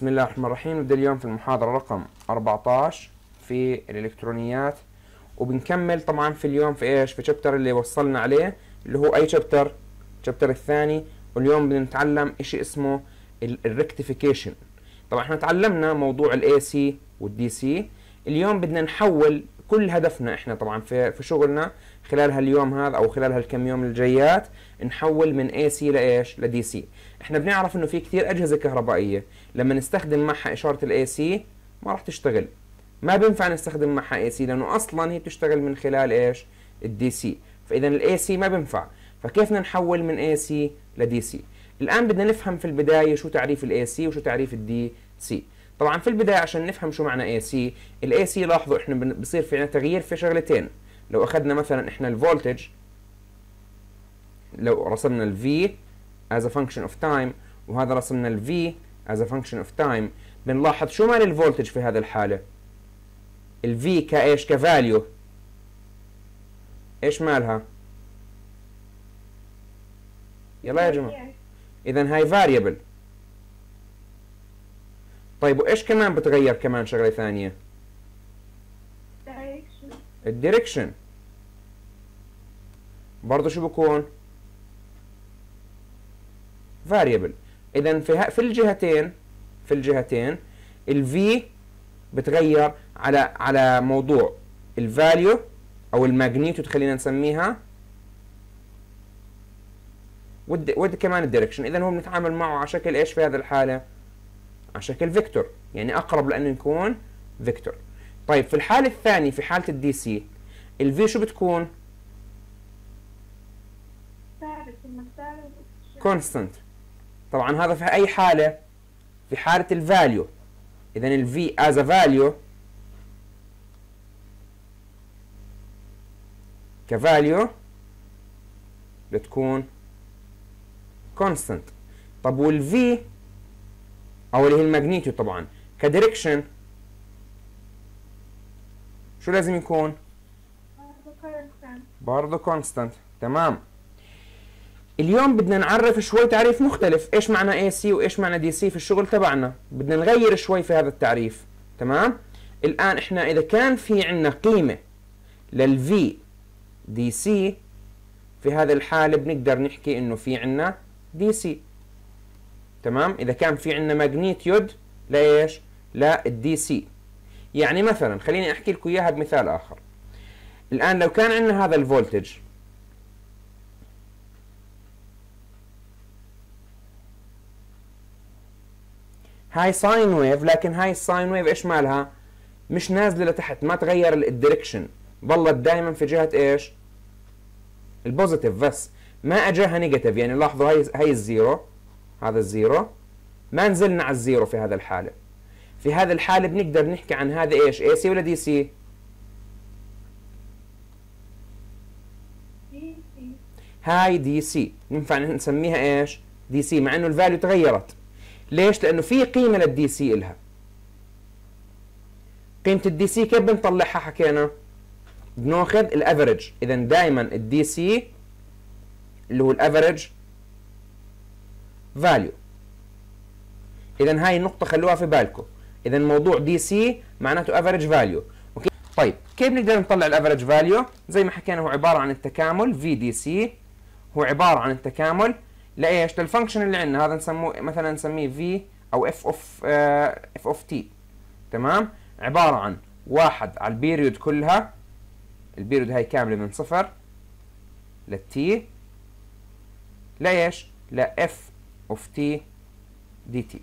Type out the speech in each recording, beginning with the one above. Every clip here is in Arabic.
بسم الله الرحمن الرحيم. نبدأ اليوم في المحاضرة رقم 14 في الإلكترونيات. وبنكمل طبعا في اليوم في إيش؟ في chapter اللي وصلنا عليه اللي هو أي chapter chapter الثاني. واليوم بدنا نتعلم إشي اسمه ال rectification طبعا إحنا تعلمنا موضوع الاي سي والدي سي اليوم بدنا نحول كل هدفنا إحنا طبعا في في شغلنا خلال هاليوم هذا أو خلال هالكم يوم الجايات نحول من اي سي لايش لدي سي إحنا بنعرف إنه في كثير أجهزة كهربائية. لما نستخدم معها إشارة ال AC ما راح تشتغل. ما بينفع نستخدم معها AC لأنه أصلا هي بتشتغل من خلال إيش؟ ال DC فاذا ال AC ما بينفع. فكيف بدنا نحول من اي سي لدي سي الآن بدنا نفهم في البداية شو تعريف ال AC وشو تعريف ال DC طبعا في البداية عشان نفهم شو معنى اي سي الاي سي لاحظوا إحنا بصير في عنا تغيير في شغلتين. لو أخذنا مثلا إحنا ال voltage لو رسمنا ال V as a function of time وهذا رسمنا ال V as a function of time بنلاحظ شو مال الفولتج في هذه الحالة؟ ال V كإيش؟ كفاليو إيش مالها؟ يلا يا جماعة. اذا هاي variable. طيب وإيش كمان بتغير كمان ثانية؟ Direction. ال direction برضه شو بكون؟ Variable. اذا في في الجهتين في الجهتين ال V بتغير على على موضوع ال value أو ال magnitude خلينا نسميها ود ود كمان ال direction اذا هو بنتعامل معه على شكل إيش في هذه الحالة؟ على شكل vector يعني أقرب لأنه يكون vector. طيب في الحالة الثانية في حالة ال DC ال V شو بتكون؟ constant طبعا هذا في أي حالة؟ في حالة ال value اذا ال V as a value ك value بتكون constant طب وال V أو اللي هي ال magnitude طبعا. ك direction شو لازم يكون؟ برضه constant تمام. اليوم بدنا نعرف شوي تعريف مختلف. إيش معنى AC وإيش معنى DC في الشغل تبعنا. بدنا نغير شوي في هذا التعريف. تمام؟ الآن إحنا إذا كان في عندنا قيمة لل V DC في هذه الحالة بنقدر نحكي إنه في عندنا DC تمام؟ إذا كان في عندنا magnitude لايش لل DC. يعني مثلا خليني أحكي لكم اياها بمثال آخر. الآن لو كان عندنا هذا ال voltage هاي sine wave لكن هاي ال sine wave إيش مالها؟ مش نازلة لتحت ما تغير ال direction ظلت دائما في جهة إيش؟ ال positive بس ما أجاها negative يعني لاحظوا هاي هاي ال zero. هذا ال zero. ما نزلنا على ال zero في هذا الحاله في هذه الحاله بنقدر نحكي عن هذا إيش؟ AC ولا DC؟ هاي DC ينفع نسميها إيش؟ DC مع إنه ال value تغيرت. ليش؟ لأنه في قيمة لل DC إلها. قيمة ال DC كيف بنطلعها؟ حكينا. بناخذ ال average اذا دائما ال DC اللي هو ال average value اذا هاي النقطة خلوها في بالكم. اذا موضوع DC معناته average value okay طيب كيف نقدر نطلع ال average value زي ما حكينا هو عبارة عن التكامل في DC هو عبارة عن التكامل لإيش؟ لل function اللي عندنا. هذا نسموه مثلا نسميه V أو f of f of t تمام؟ عبارة عن واحد على ال period كلها. ال period هاي كاملة من صفر لل T لإيش؟ ل f of t dt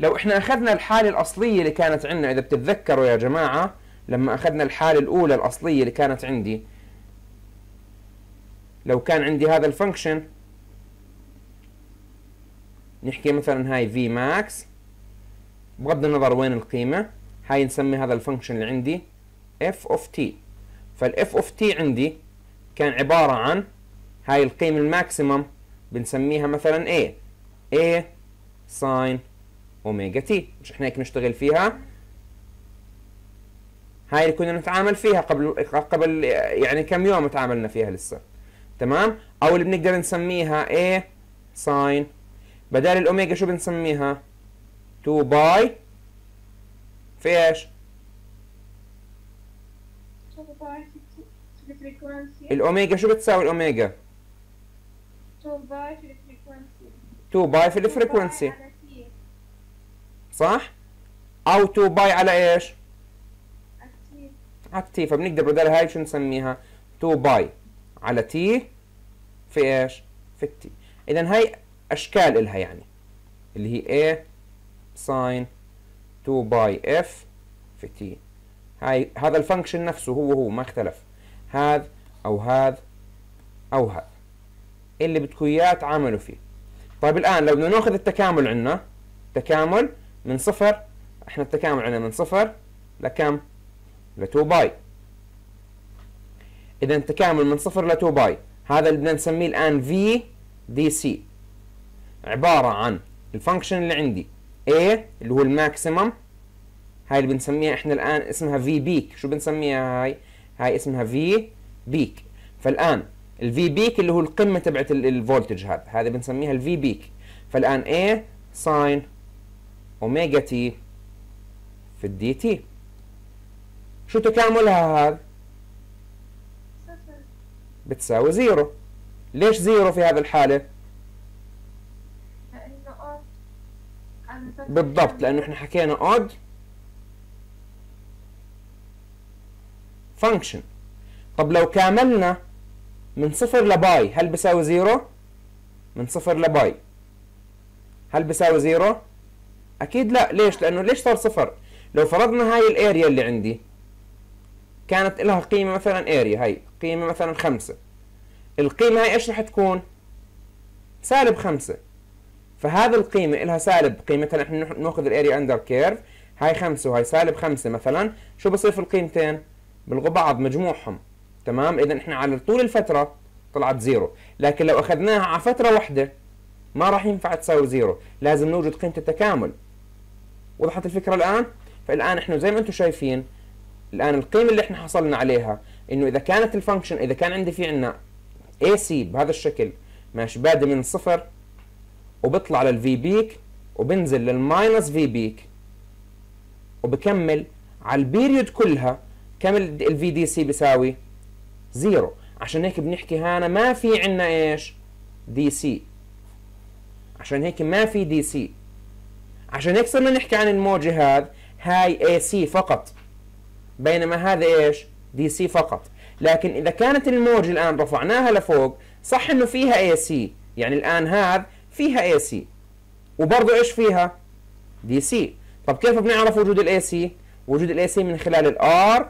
لو إحنا أخذنا الحالة الأصلية اللي كانت عندنا إذا بتتذكروا يا جماعة لما أخذنا الحالة الأولى الأصلية اللي كانت عندي لو كان عندي هذا ال function نحكي مثلا هاي V max بغض النظر وين القيمة هاي نسمي هذا ال function اللي عندي f of t فال f of t عندي كان عبارة عن هاي القيمة ال maximum بنسميها مثلا A. A sine omega t مش إحنا هيك نشتغل فيها. هاي اللي كنا نتعامل فيها قبل قبل يعني كم يوم تعاملنا فيها لسه. تمام؟ أو اللي بنقدر نسميها A sine بدال الأوميجا شو بنسميها؟ 2 pi في إيش؟ الأوميجا شو بتساوي ال omega؟ two pi في ال frequency 2 pi في ال frequency صح؟ أو 2 pi على إيش؟ على T فبنقدر بدل هاي شو نسميها؟ 2 pi على T في إيش؟ في ال t اذا هاي أشكال إلها يعني. اللي هي A sine 2 pi f في t هاي هذا ال function نفسه هو هو ما اختلف. هذا أو هذا أو هذا. اللي بدكم إياه تعاملوا فيه. طيب الآن لو بدنا نأخذ التكامل عندنا تكامل من صفر إحنا التكامل عندنا من صفر لكم؟ ل 2 pi. اذا تكامل من صفر ل 2 pi. هذا اللي بدنا نسميه الآن V DC عبارة عن ال function اللي عندي A اللي هو ال maximum. هاي اللي بنسميها إحنا الآن اسمها V peak شو بنسميها هاي؟ هاي اسمها V peak فالآن ال V peak اللي هو القمة تبعت ال- ال voltage هذا. هذا بنسميها ال V peak فالآن A sine omega t في ال dt شو تكاملها هذا؟ بتساوي zero. ليش zero في هذه فترة بالضبط لأنه إحنا حكينا odd function. طب لو كاملنا من صفر ل pi. هل بيساوي zero؟ من صفر ل pi. هل بيساوي zero؟ أكيد لا. ليش؟ لأنه ليش صار صفر؟ لو فرضنا هاي ال area اللي عندي كانت لها قيمة مثلا area هاي قيمة مثلا خمسة. القيمة هاي إيش رح تكون؟ سالب خمسة. فهذه القيمة إلها سالب. قيمتها نحن نح- نأخذ ال area under curve هاي خمسة وهاي سالب خمسة مثلا. شو بصير في القيمتين؟ بلغوا بعض مجموعهم. تمام؟ إذا إحنا على طول الفترة طلعت zero. لكن لو أخذناها على فترة واحدة ما راح ينفع تساوي zero. لازم نوجد قيمة التكامل. وضحت الفكرة الآن؟ فالآن إحنا زي ما أنتم شايفين الآن القيمة اللي إحنا حصلنا عليها إنه إذا كانت ال function إذا كان عندي في عنا AC بهذا الشكل ماشي بادئ من صفر وبطلع لل V peak وبنزل لل minus V peak وبكمل على ال period كلها كم ال V DC بيساوي؟ zero. عشان هيك بنحكي هنا ما في عنا إيش؟ DC عشان هيك ما في DC عشان هيك صرنا نحكي عن الموجة هذا هاي AC فقط. بينما هذا إيش؟ DC فقط. لكن إذا كانت الموجة الآن رفعناها لفوق صح إنه فيها AC يعني الآن هذا فيها AC وبرضه إيش فيها؟ DC طب كيف بنعرف وجود ال AC وجود ال AC من خلال ال R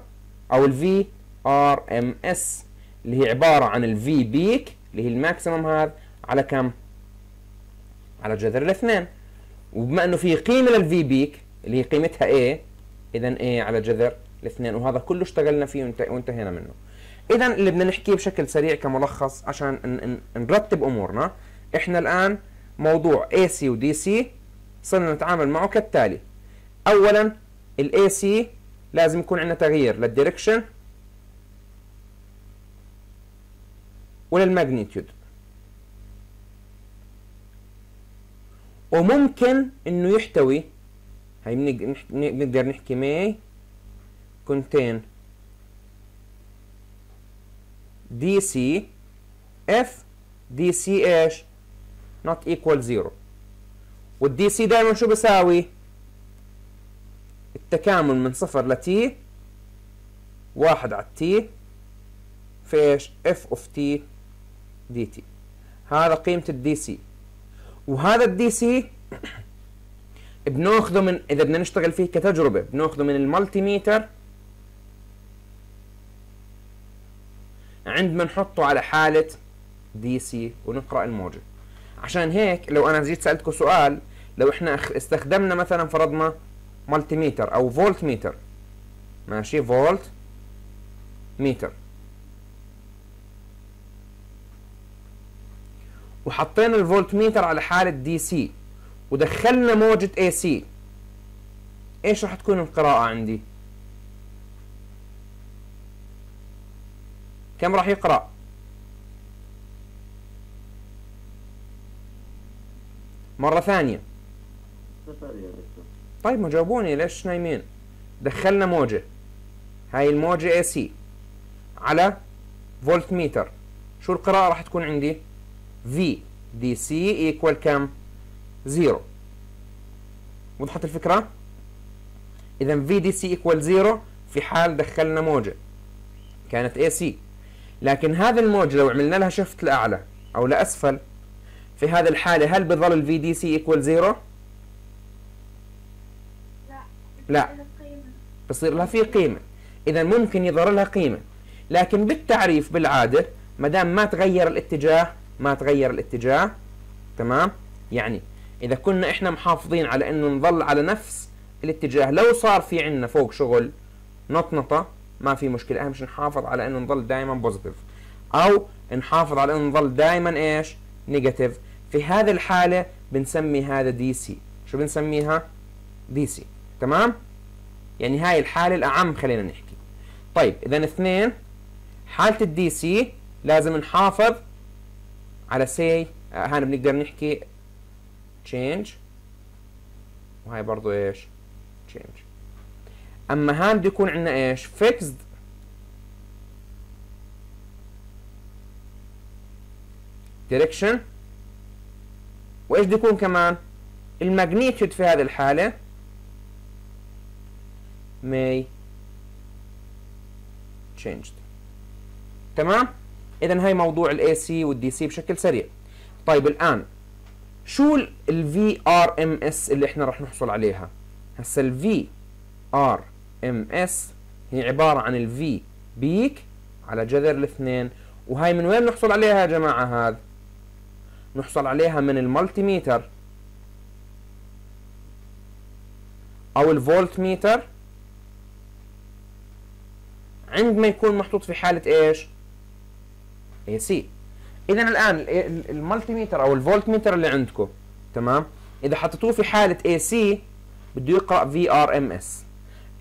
أو ال V RMS اللي هي عبارة عن ال V peak اللي هي ال maximum هذا على كم؟ على جذر الاثنين. وبما إنه في قيمة لل V peak اللي هي قيمتها A اذا A على جذر الاثنين. وهذا كله اشتغلنا فيه وانت- وانتهينا منه. اذا اللي بدنا نحكيه بشكل سريع كملخص عشان نرتب أمورنا. إحنا الآن موضوع AC و DC صرنا نتعامل معه كالتالي. اولا ال AC لازم يكون عندنا تغيير لل direction ولل magnitude وممكن إنه يحتوي هي بنق- نح- نقدر نحكي may contain DC if DC إيش not equal zero. وال DC دائما شو بيساوي التكامل من صفر ل T واحد على ال T في إيش؟ f of t dt هذا قيمة ال DC وهذا ال DC بناخذه من إذا بدنا نشتغل فيه كتجربة بناخذه من ال multimeter عندما نحطه على حالة DC ونقرأ الموجة. عشان هيك لو أنا جيت سألتكم سؤال لو إحنا استخدمنا مثلا فرضنا multimeter أو فولت ميتر ماشي؟ فولت ميتر. وحطينا الفولت ميتر على حالة DC ودخلنا موجة AC إيش راح تكون القراءة عندي؟ كم راح يقرأ؟ مرة ثانية. طيب ما جاوبوني ليش نايمين؟ دخلنا موجة. هاي الموجة AC على فولت ميتر شو القراءة راح تكون عندي؟ V DC equal كم? zero وضحت الفكرة؟ اذا V DC equal zero في حال دخلنا موجة. كانت AC لكن هذا الموجة لو عملنا لها shift لأعلى أو لأسفل في هذه الحالة هل بظل ال VDC equal zero؟ لا. لا. بصير لها في قيمة. إذا ممكن يظهر لها قيمة. لكن بالتعريف بالعادة ما دام ما تغير الاتجاه ما تغير الاتجاه تمام؟ يعني إذا كنا إحنا محافظين على إنه نظل على نفس الاتجاه لو صار في عندنا فوق شغل نطنطة ما في مشكلة أهم شيء نحافظ على إنه نظل دائما positive أو نحافظ على إنه نظل دائما إيش؟ negative في هذه الحالة بنسمي هذا DC شو بنسميها؟ DC تمام؟ يعني هاي الحالة الأعم خلينا نحكي طيب إذا اثنين حالة ال DC لازم نحافظ على سي. هان بنقدر نحكي change. وهاي برضو إيش؟ change. أما هان بده يكون عندنا إيش؟ fixed. direction. وإيش بده يكون كمان؟ ال magnitude في هذه الحالة may changed تمام؟ اذا هاي موضوع الاي سي والدي سي بشكل سريع. طيب الآن شو ال VRMS اللي إحنا راح نحصل عليها؟ هسا ال VRMS هي عبارة عن ال V peak على جذر الاثنين. وهاي من وين نحصل عليها يا جماعة هذا؟ نحصل عليها من ال multimeter أو الفولت ميتر عندما يكون محطوط في حالة إيش؟ AC اذا الآن ال- ال- ال multimeter أو الفولت ميتر اللي عندكم تمام؟ إذا حطيتوه في حالة AC بده يقرأ VRMS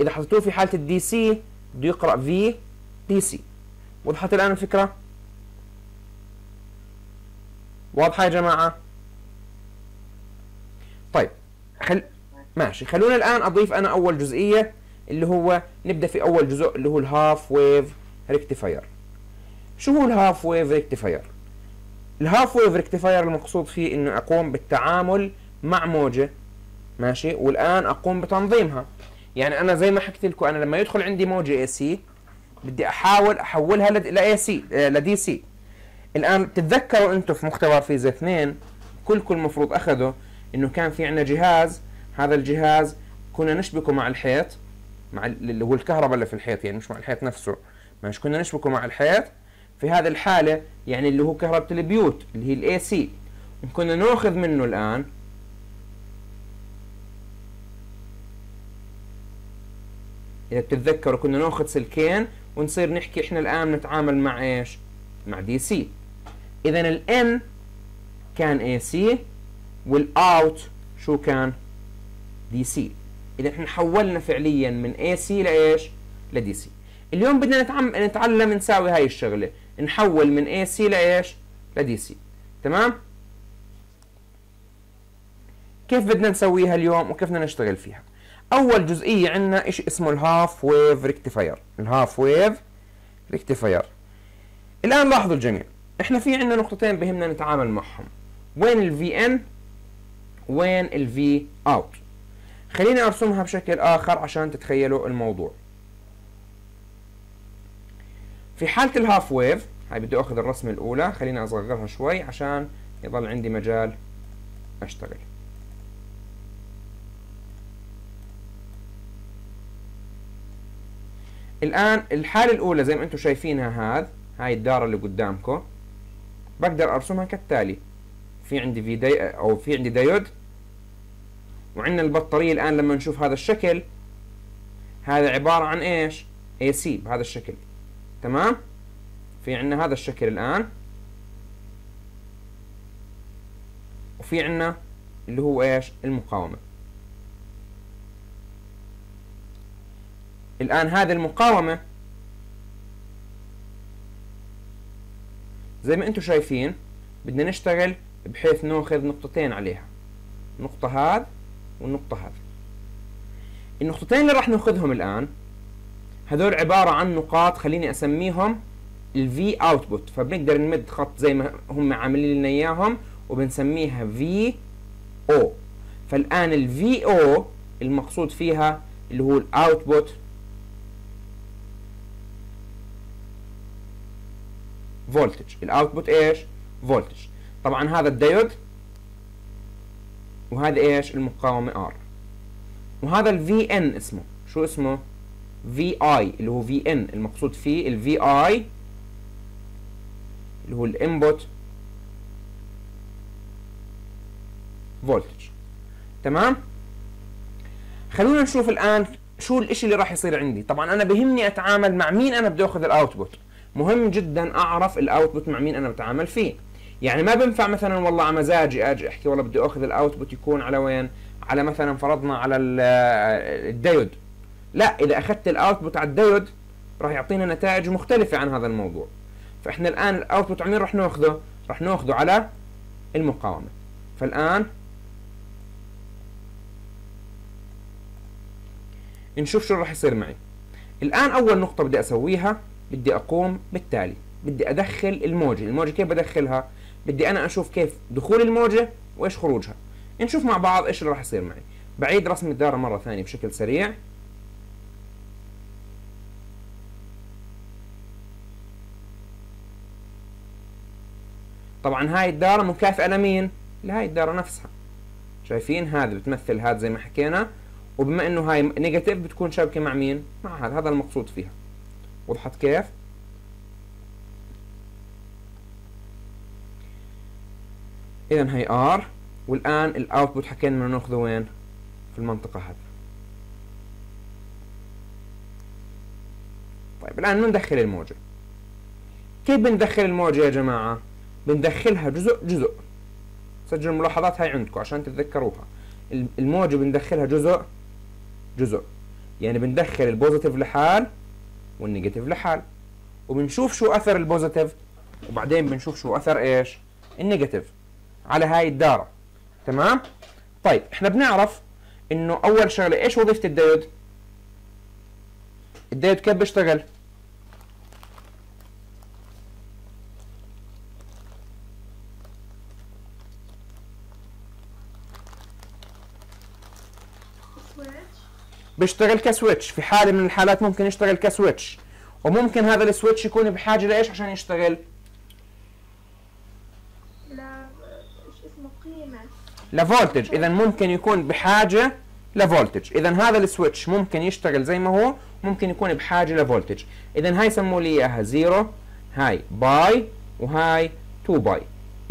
إذا حطيتوه في حالة ال DC بده يقرأ VDC وضحت الآن الفكرة؟ واضحة يا جماعة؟ طيب خل... ماشي. خلونا الآن أضيف أنا أول جزئية اللي هو نبدأ في أول جزء اللي هو ال half wave rectifier. شو هو ال half wave rectifier ال half wave rectifier المقصود فيه إنه أقوم بالتعامل مع موجة ماشي؟ والآن أقوم بتنظيمها. يعني أنا زي ما حكيت لكم أنا لما يدخل عندي موجة AC بدي أحاول أحولها لاي سي لدي سي الآن بتتذكروا أنتم في مختبر فيزيا 2 كلكم المفروض اخذوا إنه كان في عندنا جهاز. هذا الجهاز كنا نشبكه مع الحيط مع ال- اللي هو الكهرباء اللي في الحيط يعني مش مع الحيط نفسه ماشي؟ كنا نشبكه مع الحيط في هذه الحالة يعني اللي هو كهرباء البيوت اللي هي ال AC كنا ناخذ منه الآن إذا بتتذكروا كنا ناخذ سلكين ونصير نحكي إحنا الآن نتعامل مع إيش؟ مع DC إذا ال in كان AC وال out شو كان؟ DC إذا إحنا حولنا فعليا من AC لإيش؟ ل DC اليوم بدنا. نتعلم نساوي هاي الشغلة نحول من اي سي لايش لدي سي تمام؟ كيف بدنا نسويها اليوم وكيف بدنا نشتغل فيها؟ أول جزئية عندنا إيش اسمه ال half wave rectifier ال half wave rectifier الآن لاحظوا الجميع. إحنا في عندنا نقطتين بهمنا نتعامل معهم. وين ال V in وين ال V out خليني أرسمها بشكل آخر عشان تتخيلوا الموضوع. في حالة ال half wave هاي بدي أخذ الرسمة الأولى خليني أصغرها شوي عشان يضل عندي مجال أشتغل. الآن الحالة الأولى زي ما أنتم شايفينها هذا هاي الدارة اللي قدامكم بقدر أرسمها كالتالي. في عندي VD أو في عندي دايود وعندنا البطارية الآن لما نشوف هذا الشكل هذا عبارة عن إيش؟ AC بهذا الشكل. تمام؟ في عندنا هذا الشكل الآن. وفي عندنا اللي هو إيش؟ المقاومة. الآن هذه المقاومة زي ما أنتم شايفين بدنا نشتغل بحيث نأخذ نقطتين عليها. نقطة هذا والنقطة هذا النقطتين اللي راح نأخذهم الآن هذول عبارة عن نقاط خليني أسميهم ال V output فبنقدر نمد خط زي ما هم عاملين لنا إياهم وبنسميها VO فالآن ال VO المقصود فيها اللي هو ال output voltage ال output إيش؟ voltage طبعا هذا الديود وهذا إيش؟ المقاومة R وهذا ال V in اسمه. شو اسمه؟ VI اللي هو V in المقصود فيه ال VI اللي هو ال input voltage تمام؟ خلونا نشوف الآن شو الإشي اللي راح يصير عندي. طبعا أنا بهمني أتعامل مع مين أنا بدي أخذ ال output مهم جدا أعرف ال output مع مين أنا بتعامل فيه. يعني ما بنفع مثلا والله على مزاجي أجي أحكي والله بدي أخذ ال output يكون على وين؟ على مثلا فرضنا على الديود لا إذا أخذت ال output على الديود راح يعطينا نتائج مختلفة عن هذا الموضوع. فإحنا الآن ال output على مين راح نأخذه؟ راح نأخذه على المقاومة. فالآن نشوف شو راح يصير معي. الآن أول نقطة بدي أسويها بدي أقوم بالتالي. بدي أدخل الموجة. الموجة كيف بدخلها؟ بدي أنا أشوف كيف دخول الموجة وإيش خروجها. نشوف مع بعض إيش اللي راح يصير معي. بعيد رسم الدائره مرة ثانية بشكل سريع. طبعا هاي الدائره مكافئه لمين؟ لهاي الدائره نفسها. شايفين؟ هذا بتمثل هذا زي ما حكينا. وبما إنه هاي negative بتكون شابكه مع مين؟ مع هذا. هذا المقصود فيها. وضحت كيف؟ اذا هي R والآن ال output حكينا بدنا نأخذه وين؟ في المنطقة هذه. طيب الآن ندخل الموجة. كيف بندخل الموجة يا جماعة؟ بندخلها جزء جزء. سجلوا الملاحظات هاي عندكم عشان تتذكروها. الموجه بندخلها جزء جزء. يعني بندخل ال positive لحال وال negative لحال. وبنشوف شو أثر ال positive وبعدين بنشوف شو أثر إيش؟ ال negative على هاي الدارة. تمام؟ طيب إحنا بنعرف إنه أول شغلة إيش وظيفة ال diode؟ ال diode كيف بيشتغل؟ بيشتغل ك switch. في حالة من الحالات ممكن يشتغل ك switch. وممكن هذا ال switch يكون بحاجة لإيش؟ عشان يشتغل. لا اسمه؟ قيمة. ل voltage إذا ممكن يكون بحاجة ل voltage إذا هذا ال switch ممكن يشتغل زي ما هو ممكن يكون بحاجة ل voltage إذا هاي سموا لي إياها zero هاي π وهاي 2 π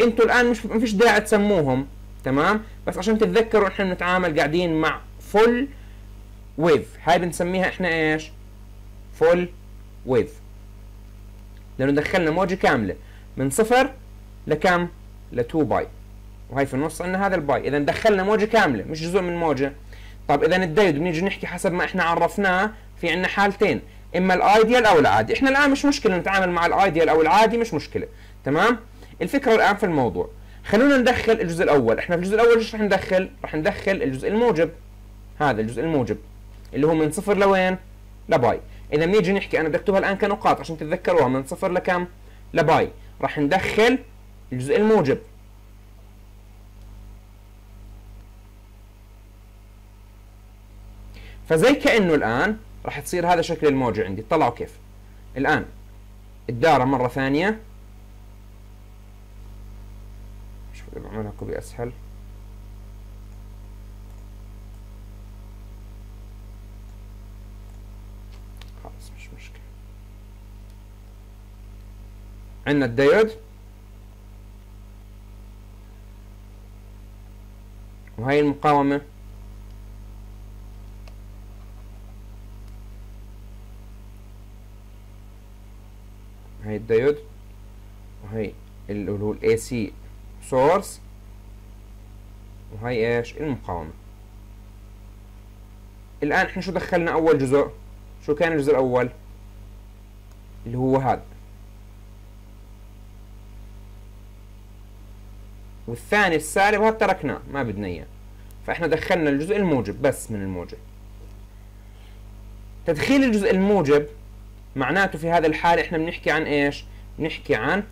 إنتوا الآن مش ما فيش داعي تسموهم تمام؟ بس عشان تتذكروا إحنا بنتعامل قاعدين مع full wave هاي بنسميها إحنا إيش؟ full wave لأنه دخلنا موجة كاملة. من صفر لكم؟ ل 2 π. وهي في النص عندنا هذا ال π. اذا دخلنا موجة كاملة مش جزء من موجة. طب إذا الدايود بنيجي نحكي حسب ما إحنا عرفناه في عندنا حالتين. إما ال ideal أو العادي إحنا الآن مش مشكلة نتعامل مع ال ideal أو العادي مش مشكلة. تمام؟ الفكرة الآن في الموضوع. خلونا ندخل الجزء الأول. إحنا في الجزء الأول إيش رح ندخل؟ رح ندخل الجزء الموجب. هذا الجزء الموجب. اللي هو من صفر لوين؟ لباي. إذا بنيجي نحكي أنا بدي أكتبها الآن كنقاط عشان تتذكروها من صفر لكم؟ لباي. راح ندخل الجزء الموجب. فزي كأنه الآن راح تصير هذا شكل الموجة عندي. طلعوا كيف؟ الآن الدارة مرة ثانية. شوف بعملها copy أسهل. عندنا الديود. وهي المقاومة. هاي الديود. وهي اللي هو ال AC source وهي إيش؟ المقاومة. الآن إحنا شو دخلنا أول جزء؟ شو كان الجزء الأول؟ اللي هو هذا. والثاني السالب هذا تركناه ما بدنا إياه. فإحنا دخلنا الجزء الموجب بس من الموجب. تدخيل الجزء الموجب معناته في هذا الحال إحنا بنحكي عن إيش؟ بنحكي عن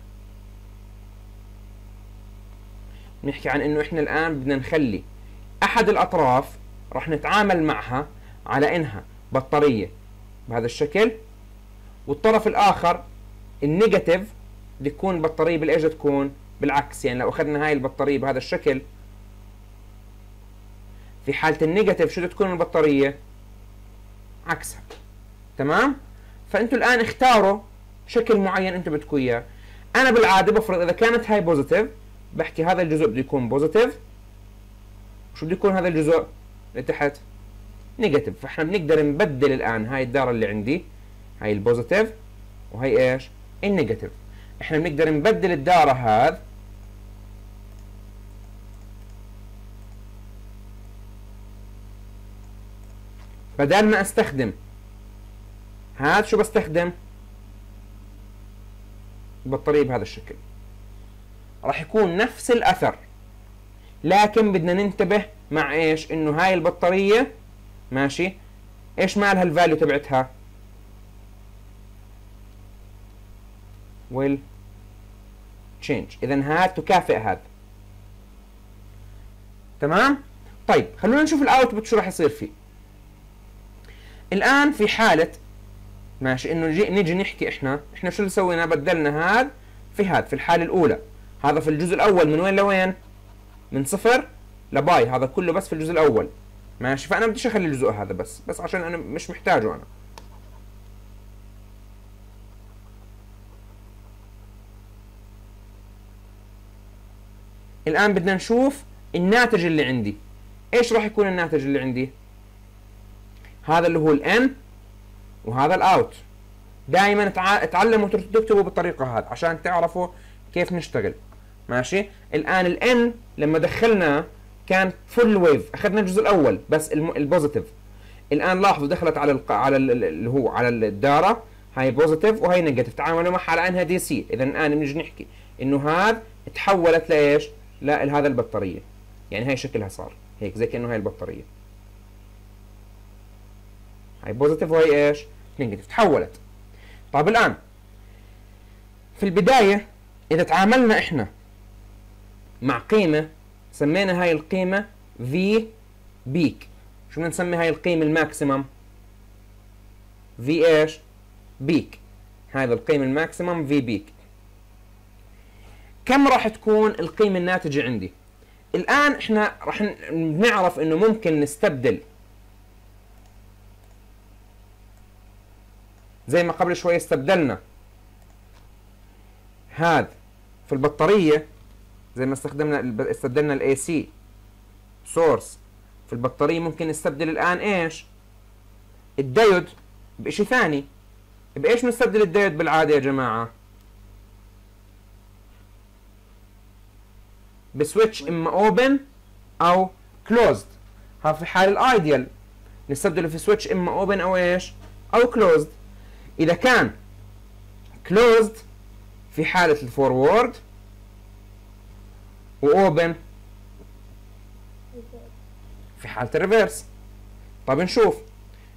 بنحكي عن إنه إحنا الآن بدنا نخلي أحد الأطراف راح نتعامل معها على إنها بطارية بهذا الشكل والطرف الآخر النيجاتيف بده يكون البطاريه بالإيش تكون بالعكس يعني لو أخذنا هاي البطارية بهذا الشكل في حالة ال negative شو تكون البطارية؟ عكسها. تمام؟ فأنتوا الآن اختاروا شكل معين أنتم بدكم إياه. أنا بالعادة بفرض إذا كانت هاي positive بحكي هذا الجزء بده يكون positive شو بده يكون هذا الجزء؟ اللي تحت negative فإحنا بنقدر نبدل الآن هاي الدارة اللي عندي هاي ال positive وهي إيش؟ ال negative. إحنا بنقدر نبدل الدارة هذا بدل ما أستخدم. هذا شو بستخدم؟ البطارية بهذا الشكل. راح يكون نفس الأثر لكن بدنا ننتبه مع إيش؟ إنه هاي البطارية ماشي؟ إيش مالها الفاليو تبعتها؟ Will change. اذا هذا تكافئ هذا. تمام؟ طيب خلونا نشوف ال output شو راح يصير فيه. الآن في حالة ماشي إنه نيجي نحكي إحنا. إحنا شو اللي سوينا؟ بدلنا هذا في هذا في الحالة الأولى. هذا في الجزء الأول من وين لوين؟ من صفر ل π. هذا كله بس في الجزء الأول. ماشي فأنا بديش أخلي الجزء هذا بس بس عشان أنا مش محتاجه أنا. الآن بدنا نشوف الناتج اللي عندي. إيش راح يكون الناتج اللي عندي؟ هذا اللي هو ال in وهذا ال out. دائما اتعلموا تكتبوا بالطريقة هذه عشان تعرفوا كيف نشتغل. ماشي؟ الان ال in لما دخلناه كان full wave أخذنا الجزء الأول بس ال positive الان لاحظوا دخلت على الق... على اللي هو على الداره هاي positive وهي negative تعاملوا معها على انها DC اذا الان بنيجي نحكي إنه هذا تحولت لإيش؟ لهذا البطارية. يعني هاي شكلها صار. هيك زي كأنه هاي البطارية. هاي positive وهي إيش؟ negative تحولت. طيب الآن في البداية إذا تعاملنا إحنا مع قيمة سمينا هاي القيمة V peak شو بدنا نسمي هاي القيمة ال maximum؟ V إيش؟ peak هذا القيمة ال maximum V peak كم راح تكون القيمة الناتجة عندي؟ الآن إحنا راح نعرف إنه ممكن نستبدل زي ما قبل شوي استبدلنا هذا في البطارية زي ما استخدمنا استبدلنا ال AC source في البطارية ممكن نستبدل الآن إيش؟ الديود بإشي ثاني بإيش نستبدل الديود بالعادة يا جماعة؟ ب switch إما open أو closed هذا في حال ال ideal نستبدله في switch إما open أو إيش؟ أو closed إذا كان closed في حالة ال forward و open في حالة ال reverse طيب نشوف.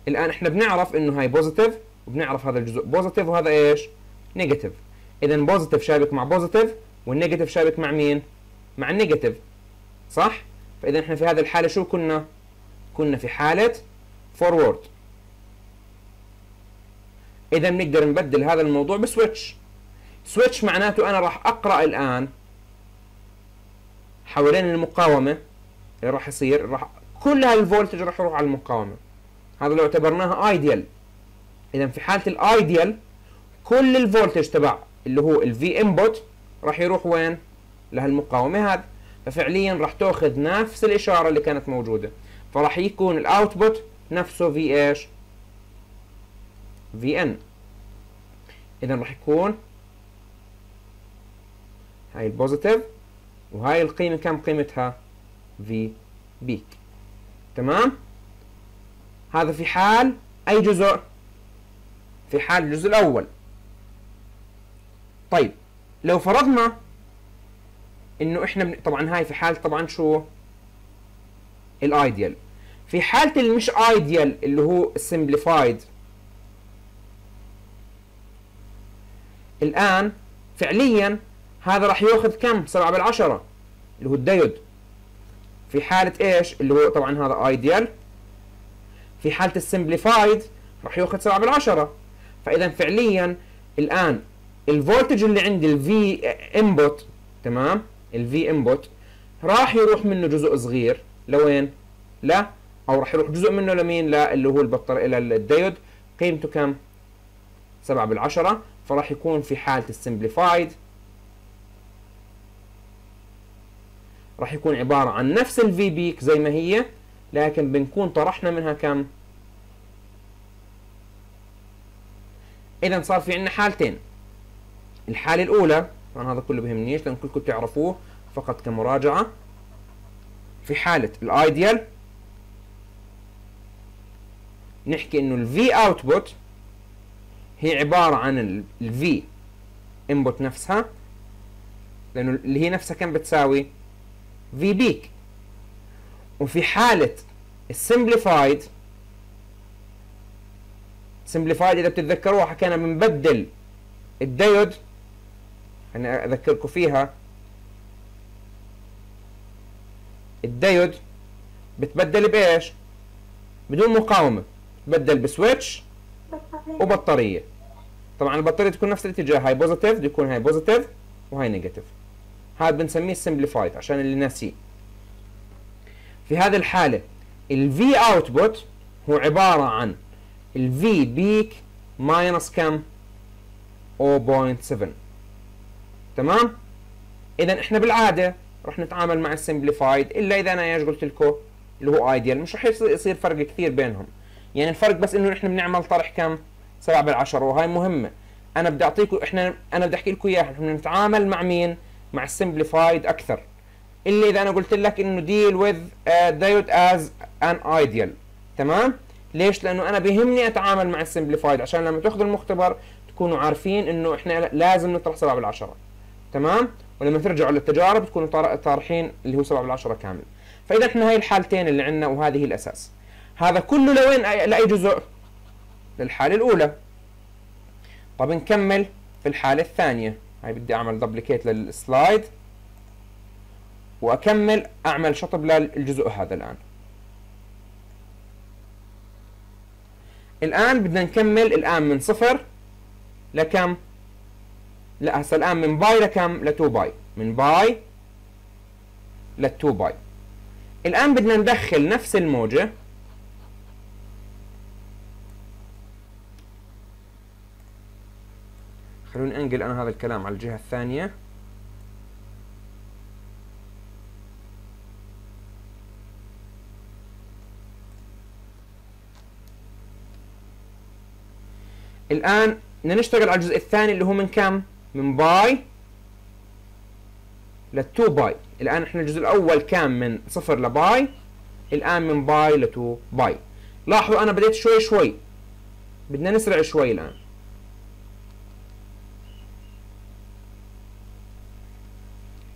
الآن إحنا بنعرف إنه هاي positive وبنعرف هذا الجزء positive وهذا إيش؟ negative اذا positive شابك مع positive وال negative شابك مع مين؟ مع ال negative صح؟ فإذا إحنا في هذه الحالة شو كنا؟ كنا في حالة forward إذا بنقدر نبدل هذا الموضوع ب switch. switch معناته أنا راح أقرأ الآن حوالين المقاومة اللي راح يصير راح كل هال voltage راح يروح على المقاومة. هذا لو اعتبرناها ideal إذا في حالة ال ideal كل ال voltage تبع اللي هو ال V input راح يروح وين؟ لهالمقاومة هذا ففعليا راح تأخذ نفس الإشارة اللي كانت موجودة. فراح يكون ال output نفسه في إيش؟ V in اذا راح يكون هاي ال positive وهاي القيمة كم قيمتها؟ V peak تمام؟ هذا في حال أي جزء؟ في حال الجزء الأول. طيب لو فرضنا إنه إحنا طبعا هاي في حال طبعا شو؟ ال ideal في حالة المش ideal اللي هو ال simplified الآن فعليا هذا راح يأخذ كم؟ 7 بالعشرة اللي هو الديود. في حالة إيش؟ اللي هو طبعا هذا ideal في حالة ال simplified راح يأخذ 7 بالعشرة. فاذا فعليا الآن ال voltage اللي عندي ال V input تمام؟ ال V input راح يروح منه جزء صغير لوين؟ لا أو راح يروح جزء منه لمين؟ لا اللي هو البطر إلى الديود. قيمته كم؟ 7 بالعشرة. فراح يكون في حالة ال simplified راح يكون عبارة عن نفس ال V peak زي ما هي لكن بنكون طرحنا منها كم؟ إذا صار في عندنا حالتين. الحالة الأولى طبعا هذا كله بهمنيش لأن كلكم تعرفوه فقط كمراجعة. في حالة ال ideal نحكي إنه ال V output هي عبارة عن ال V input نفسها. لأنه اللي هي نفسها كم بتساوي؟ V peak وفي حالة ال simplified simplified إذا بتتذكروها حكينا بنبدل الديود أنا أذكركم فيها. الديود بتبدل بإيش؟ بدون مقاومة. بتبدل ب switch وبطارية. طبعا البطارية تكون نفس الاتجاه هاي positive يكون هاي positive وهاي negative هذا بنسميه simplified عشان اللي ناسيه. في هذه الحالة ال V output هو عبارة عن ال V peak minus كم؟ 0.7 تمام؟ اذا إحنا بالعادة رح نتعامل مع ال simplified إلا إذا أنا إيش قلت لكم؟ اللي هو ideal مش رح يصير فرق كثير بينهم. يعني الفرق بس إنه نحن بنعمل طرح كم؟ 7 بالعشرة وهاي مهمة. أنا بدي اعطيكم إحنا أنا بدي أحكي لكم إياها إحنا نتعامل مع مين؟ مع ال simplified أكثر. إلا إذا أنا قلت لك إنه deal with diode as an ideal تمام؟ ليش؟ لأنه أنا بيهمني أتعامل مع ال simplified عشان لما تأخذوا المختبر تكونوا عارفين إنه إحنا لازم نطرح 7 بالعشرة تمام؟ ولما ترجعوا للتجارب تكونوا طارحين اللي هو 7 بالعشرة كامل. فإذا إحنا هاي الحالتين اللي عندنا وهذه الأساس. هذا كله لوين لأي جزء؟ للحاله الأولى. طب نكمل في الحالة الثانية. هاي بدي أعمل دبليكيت للسلايد وأكمل أعمل شطب للجزء هذا الآن. الآن بدنا نكمل الآن من صفر لكم. لا هسه الآن من π لكم؟ ل 2 π. من π ل 2 π. الآن بدنا ندخل نفس الموجة. خلوني انقل أنا هذا الكلام على الجهة الثانية. الآن بدنا نشتغل على الجزء الثاني اللي هو من كم؟ من π ل 2 π. الآن إحنا الجزء الأول كان من صفر ل π الآن من π ل 2 π. لاحظوا أنا بديت شوي شوي. بدنا نسرع شوي الآن.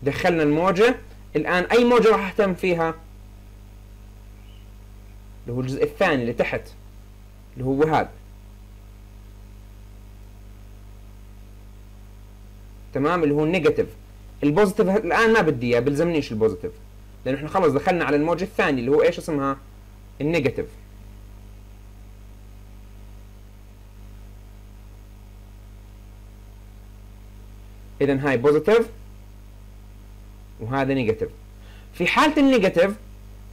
دخلنا الموجة. الآن أي موجة راح أهتم فيها؟ اللي هو الجزء الثاني اللي تحت اللي هو هذا تمام؟ اللي هو ال negative. ال positive الآن ما بدي إياه بلزمنيش ال positive. لأنه إحنا خلص دخلنا على الموجة الثانية اللي هو إيش اسمها؟ ال negative. اذا هاي positive. وهذا negative في حالة ال negative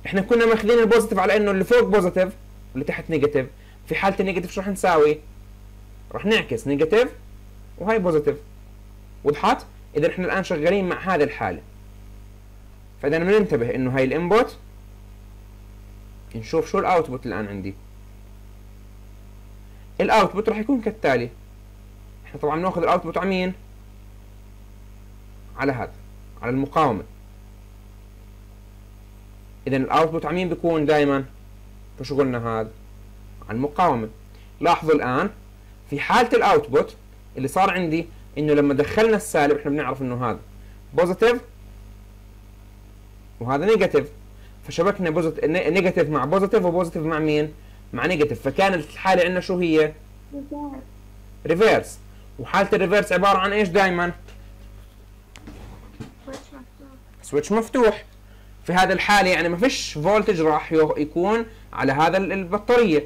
إحنا كنا ماخذين ال positive على إنه اللي فوق positive واللي تحت negative في حالة ال negative شو رح نساوي؟ رح نعكس negative وهاي positive وضحت؟ إذا إحنا الآن شغالين مع هذه الحالة. فإذا بننتبه إنه هاي ال input نشوف شو ال output الآن عندي. ال output راح يكون كالتالي. إحنا طبعا بناخذ ال output على مين؟ على هذا. على المقاومة. إذا ال output ع مين بيكون دائما في شغلنا هذا؟ على المقاومة لاحظوا الآن في حالة ال output اللي صار عندي إنه لما دخلنا السالب إحنا بنعرف إنه هذا. positive وهذا negative فشبكنا positive negative مع positive و positive مع مين؟ مع negative فكانت الحالة عندنا شو هي؟ reverse وحالة ال reverse عبارة عن إيش دائما switch مفتوح switch مفتوح. في هذا الحالة يعني ما فيش voltage راح يكون على هذا ال- البطارية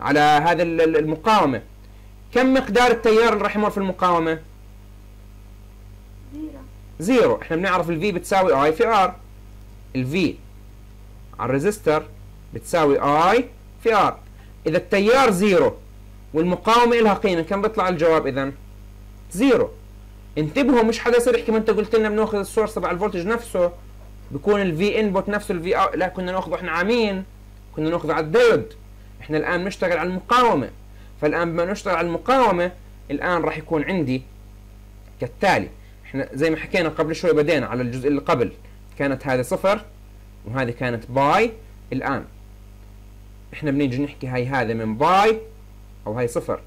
على هذا ال- ال- المقاومة. كم مقدار التيار اللي راح يمر في المقاومة؟ zero. zero. إحنا بنعرف ال V بتساوي I في R ال V على ال resistor بتساوي I في R إذا التيار zero والمقاومة لها قيمة كم بيطلع الجواب اذا zero. انتبهوا مش حدا يصير يحكي ما انت قلت لنا بناخذ ال source تبع ال voltage نفسه. بيكون ال V input نفسه ال V out لا كنا ناخذه إحنا عا مين. كنا ناخذه على الديود إحنا الآن بنشتغل على المقاومة. فالآن بما نشتغل على المقاومة الآن راح يكون عندي كالتالي. إحنا زي ما حكينا قبل شوي بدينا على الجزء اللي قبل. كانت هذه صفر وهذه كانت π. الآن إحنا بنيجي نحكي هاي هذا من π أو هاي صفر.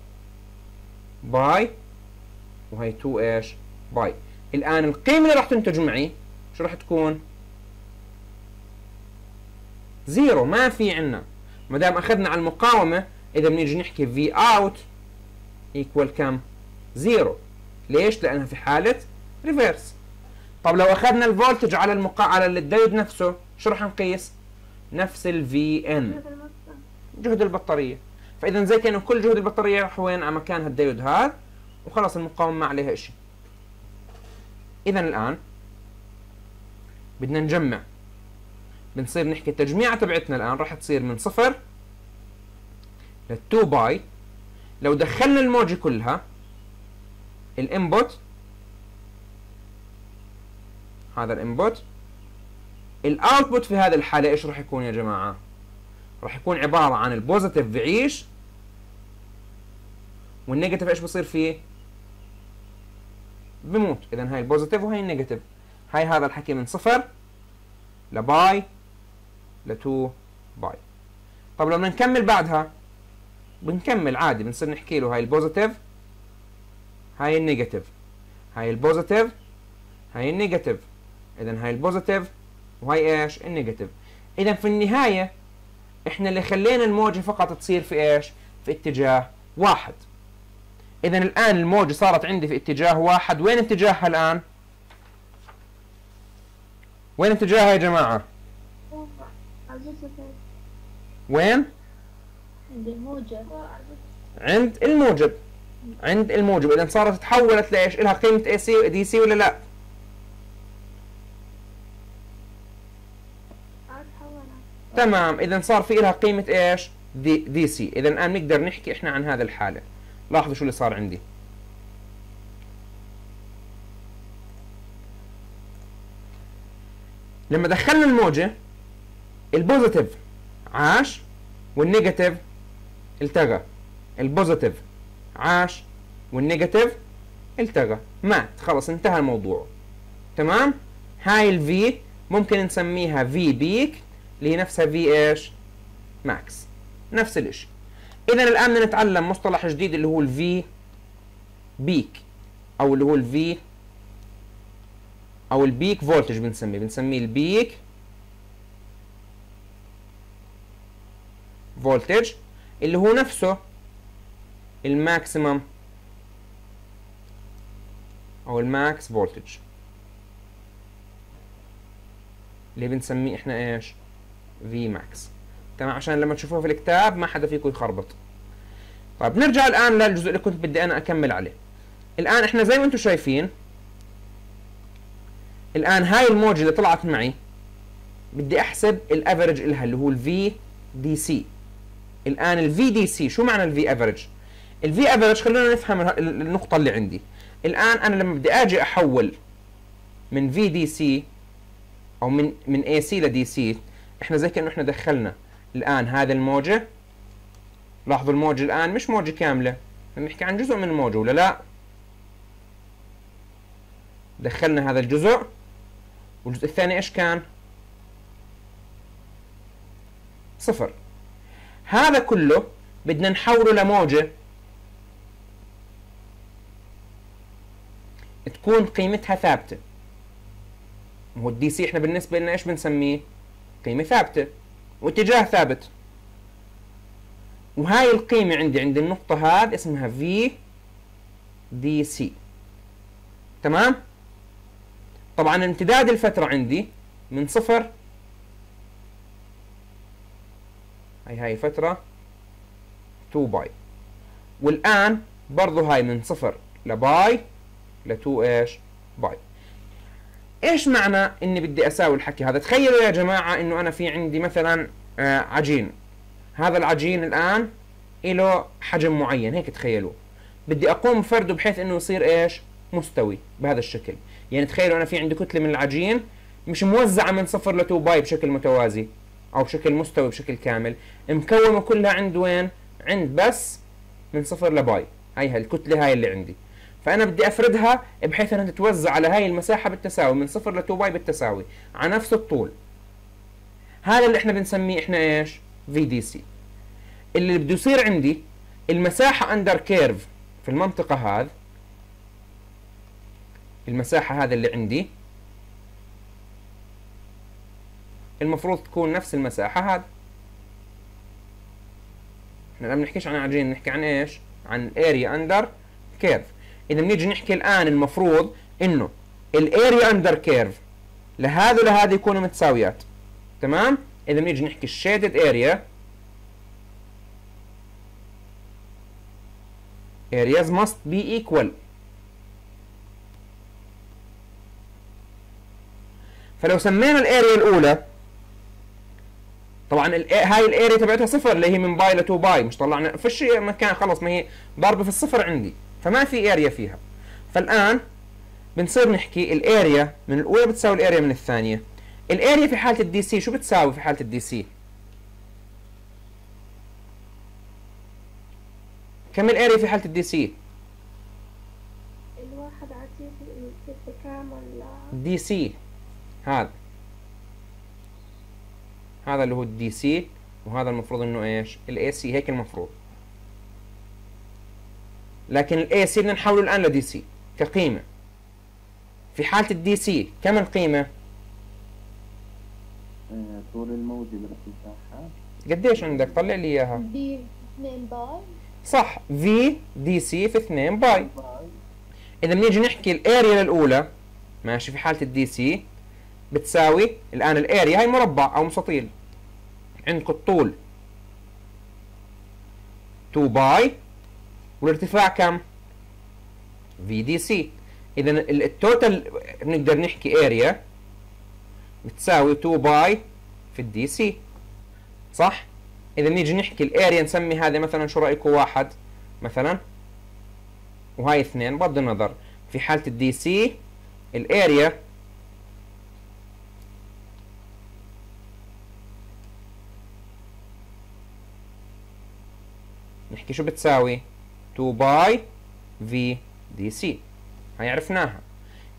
π وهي 2 إيش؟ π. الآن القيمة اللي راح تنتج معي شو راح تكون؟ zero ما في عنا. ما دام أخذنا على المقاومة إذا بنيجي نحكي V out equal كم؟ zero. ليش؟ لأنها في حالة reverse طب لو أخذنا ال voltage على المقا على الدايود نفسه شو راح نقيس؟ نفس ال V in هذا المصدر جهد البطارية. فإذا زي كأنه كل جهد البطارية راح وين؟ على مكان الديود هذا وخلاص المقاومة ما عليها إشي. إذا الآن بدنا نجمع بنصير نحكي التجميعة تبعتنا الآن راح تصير من صفر ل 2 pi لو دخلنا الموجة كلها ال input هذا ال input ال output في هذه الحالة إيش راح يكون يا جماعة؟ راح يكون عبارة عن ال positive بعيش وال negative إيش بصير فيه؟ بموت. اذا هاي ال positive وهي ال negative. هاي هذا الحكي من صفر ل pi ل 2 pi. طب بدنا نكمل بعدها بنكمل عادي بنصير نحكي له هاي ال positive هاي ال negative. هاي ال positive هاي ال negative. اذا هاي ال positive وهاي إيش؟ ال negative. اذا في النهاية إحنا اللي خلينا الموجة فقط تصير في إيش؟ في اتجاه واحد. اذا الآن الموجة صارت عندي في اتجاه واحد، وين اتجاهها الآن؟ وين اتجاهها يا جماعة؟ وين؟ عند الموجب. عند الموجب، اذا صارت تحولت لإيش؟ إلها قيمة AC DC ولا لا؟ تمام، اذا صار في لها قيمة إيش؟ D, DC، اذا الآن نقدر نحكي إحنا عن هذا الحالة. لاحظوا شو اللي صار عندي. لما دخلنا الموجة ال positive عاش وال negative التغى. ال positive عاش وال negative التغى. مات. خلص انتهى الموضوع. تمام؟ هاي ال V ممكن نسميها V peak اللي هي نفسها V إيش؟ max. نفس الإشي. اذا الآن بدنا نتعلم مصطلح جديد اللي هو ال V peak أو اللي هو ال V أو ال peak voltage بنسميه. بنسميه ال peak voltage اللي هو نفسه ال maximum أو ال max voltage اللي بنسميه إحنا إيش؟ V max تمام؟ عشان لما تشوفوها في الكتاب ما حدا فيكم يخربط. طيب نرجع الآن للجزء اللي كنت بدي أنا أكمل عليه. الآن إحنا زي ما أنتم شايفين الآن هاي الموجة اللي طلعت معي بدي أحسب ال average لها اللي هو ال V DC الآن ال V DC شو معنى ال V average ال V average خلونا نفهم اله- ال- النقطة اللي عندي. الآن أنا لما بدي آجي أحول من V DC أو من من اي سي لدي سي إحنا زي كأنه إحنا دخلنا الآن هذه الموجة. لاحظوا الموجة الآن مش موجة كاملة. بنحكي عن جزء من الموجة ولا لا؟ دخلنا هذا الجزء. والجزء الثاني إيش كان؟ صفر. هذا كله بدنا نحوله لموجة. تكون قيمتها ثابتة. هو ال DC إحنا بالنسبة لنا إيش بنسميه؟ قيمة ثابتة. واتجاه ثابت. وهاي القيمة عندي عند النقطة هذه اسمها V DC تمام؟ طبعا امتداد الفترة عندي من صفر. هاي هاي فترة 2 pi والآن برضو هاي من صفر ل pi ل 2 إيش؟ pi إيش معنى إني بدي أساوي الحكي هذا؟ تخيلوا يا جماعة إنه أنا في عندي مثلا آه عجين. هذا العجين الآن له حجم معين هيك تخيلوا بدي أقوم بفرده بحيث إنه يصير إيش؟ مستوي بهذا الشكل. يعني تخيلوا أنا في عندي كتلة من العجين مش موزعة من صفر ل 2 pi بشكل متوازي أو بشكل مستوي بشكل كامل. مكونة كلها عند وين؟ عند بس من صفر ل pi. هاي الكتلة هاي اللي عندي. فأنا بدي أفردها بحيث أنها تتوزع على هاي المساحة بالتساوي من صفر ل 2 pi بالتساوي على نفس الطول. هذا اللي إحنا بنسميه إحنا إيش؟ V DC اللي بده يصير عندي المساحة under curve في المنطقة هذه المساحة هذا اللي عندي المفروض تكون نفس المساحة هذا إحنا ما بنحكيش عن عجين نحكي عن إيش؟ عن area under curve إذا بنيجي نحكي الآن المفروض إنه ال area under curve لهذا ولهذا يكونوا متساويات. تمام؟ إذا بنيجي نحكي ال shaded area areas must be equal. فلو سمينا ال area الأولى طبعا هاي ال area تبعتها صفر اللي هي من pi ل 2 pi مش طلعنا فيش مكان خلص ما هي ضاربة في الصفر عندي. فما في area فيها. فالآن بنصير نحكي ال area من الأولى بتساوي ال area من الثانية. ال area في حالة ال DC شو بتساوي في حالة ال DC كم ال area في حالة ال DC الواحد عزيز التكامل DC هذا. هذا اللي هو ال DC وهذا المفروض إنه إيش؟ ال AC هيك المفروض. لكن ال AC بدنا نحوله الآن ل DC كقيمة. في حالة ال DC كم القيمه آه، طول الموجة بالارتفاع قديش عندك؟ طلع لي إياها. D 2 pi. صح في DC في 2 pi. إذا بنيجي نحكي ال area الاولى ماشي في حالة ال DC بتساوي الآن ال area هاي مربع أو مستطيل عندكم الطول. 2 pi. والارتفاع كم؟ V DC اذا ال- ال total بنقدر نحكي area بتساوي 2 pi في ال DC صح؟ اذا نيجي نحكي ال area نسمي هذا مثلا شو رأيكم؟ واحد مثلا. وهاي اثنين بغض النظر. في حالة ال DC ال area نحكي شو بتساوي؟ 2 pi V DC هاي عرفناها.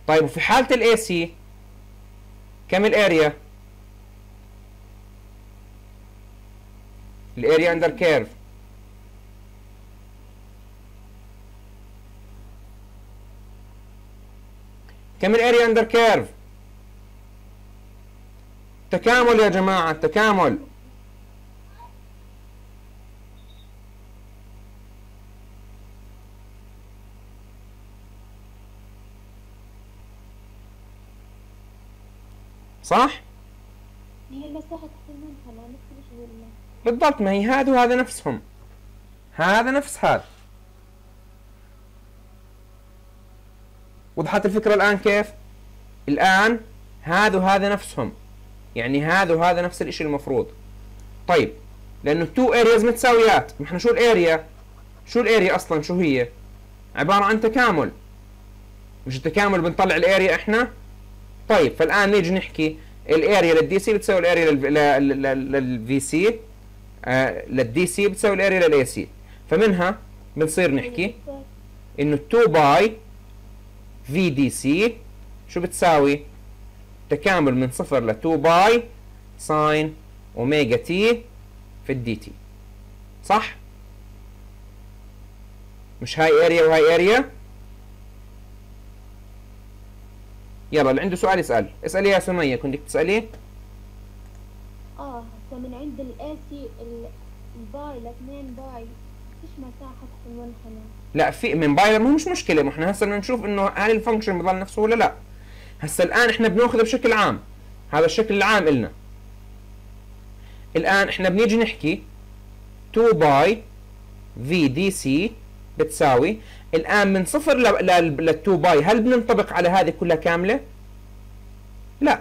طيب وفي حالة ال AC كم ال area ال area under curve كم ال area under curve تكامل يا جماعة تكامل. صح؟ هي المساحة تحت المنحنى نفس الشيء بالضبط ما هي هذا وهذا نفسهم هذا نفس هذا وضحت الفكرة الآن كيف؟ الآن هذا وهذا نفسهم يعني هذا وهذا نفس الإشي المفروض طيب لأنه ال two areas متساويات إحنا شو ال area؟ شو ال area أصلا شو هي؟ عبارة عن تكامل مش التكامل بنطلع ال area إحنا؟ طيب فالآن نيجي نحكي ال area لل DC بتساوي ال area لل VC لل DC بتساوي ال area لل AC. فمنها بنصير نحكي إنه 2 pi V DC شو بتساوي؟ تكامل من صفر ل 2 pi sine omega t في ال dt صح؟ مش هاي area وهاي area؟ يلا اللي عنده سؤال يسأل. اسألي يا سمية كنتك تسألي آه هسه من عند ال AC ال pi ل 2 pi. فيش مساحة المنحنى لا في من pi مو مش مشكلة. ما إحنا هسه بدنا نشوف إنه هل ال function بضل نفسه ولا لا. هسه الآن إحنا بنأخذه بشكل عام. هذا الشكل العام إلنا. الآن إحنا بنيجي نحكي 2 pi V DC بتساوي الآن من صفر ل 2 pi. هل بننطبق على هذه كلها كاملة؟ لا.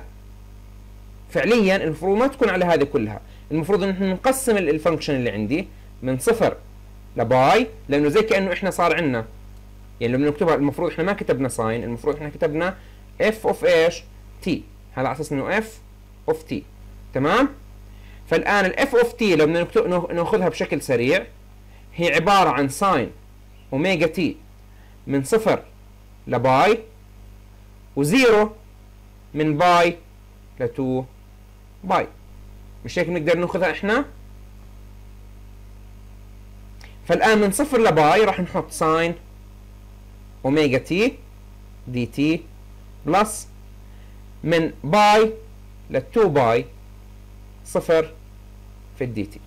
فعليا المفروض ما تكون على هذه كلها. المفروض إن إحنا نقسم ال function اللي عندي من صفر ل pi لأنه زي كأنه إحنا صار عندنا. يعني لما نكتبها المفروض إحنا ما كتبنا sine المفروض إحنا كتبنا f of إيش؟ t هذا على أساس إنه f of t تمام؟ فالآن ال f of t لو بدنا نأخذها بشكل سريع هي عبارة عن sine omega t من صفر ل pi و zero من pi ل 2 pi. مش هيك بنقدر ناخذها إحنا؟ فالآن من صفر ل pi راح نحط sine omega t dt plus. من pi ل 2 pi صفر في ال dt.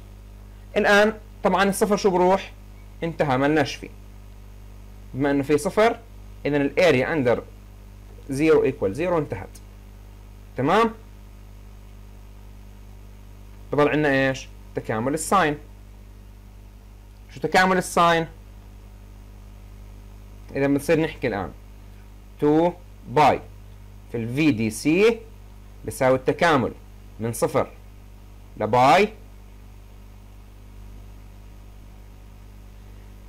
الآن طبعا الصفر شو بروح؟ انتهى ملناش فيه. بما إنه في صفر اذا ال area under zero equal zero انتهت. تمام؟ بضل عندنا إيش؟ تكامل ال sine. شو تكامل ال sine؟ إذا بنصير نحكي الآن. 2 pi في ال V DC بيساوي التكامل من صفر ل pi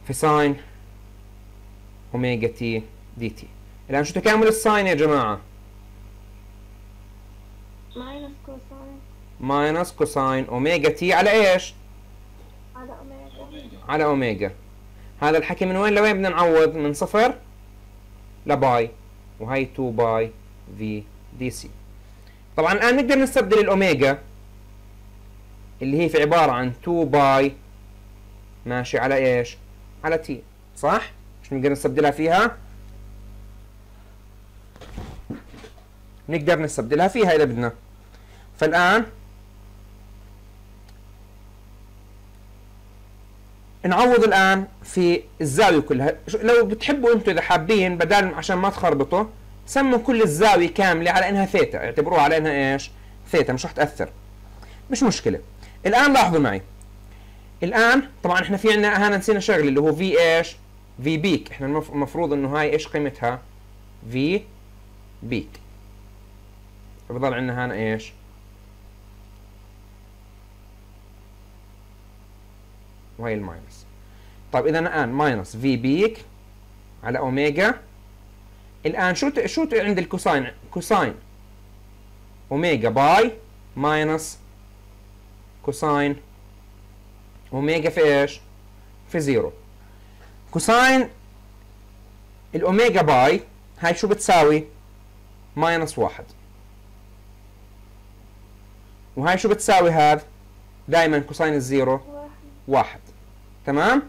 في sine omega t dt الان شو تكامل ال sine يا جماعة؟ minus cosine. minus cosine omega t على إيش؟ على أوميجا على اوميجا هذا الحكي من وين؟ لوين بدنا نعوض؟ من صفر ل pi وهي 2 pi V DC طبعا الآن نقدر نستبدل الاوميجا اللي هي في عبارة عن 2 pi ماشي على إيش؟ على t صح؟ مش نقدر نستبدلها فيها؟ نقدر نستبدلها فيها إذا بدنا. فالآن نعوض الآن في الزاوية كلها. لو بتحبوا أنتم إذا حابين بدل عشان ما تخربطوا سموا كل الزاوية كاملة على إنها ثيتا. اعتبروها على إنها إيش؟ ثيتا مش رح تأثر. مش مشكلة. الآن لاحظوا معي. الآن طبعا إحنا في عندنا هنا نسينا شغلة اللي هو V إيش؟ V peak إحنا المف- المفروض إنه هاي إيش قيمتها؟ V peak فبضل عندنا هنا إيش؟ وهي ال minus طيب إذا الآن minus V peak على أوميجا. الآن شو. شو. عند ال cosine؟ cosine. omega pi minus cosine. omega في إيش؟ في zero. cosine ال omega pi هاي شو بتساوي؟ minus واحد. وهاي شو بتساوي هذا دائما cosine ال zero واحد واحد. تمام؟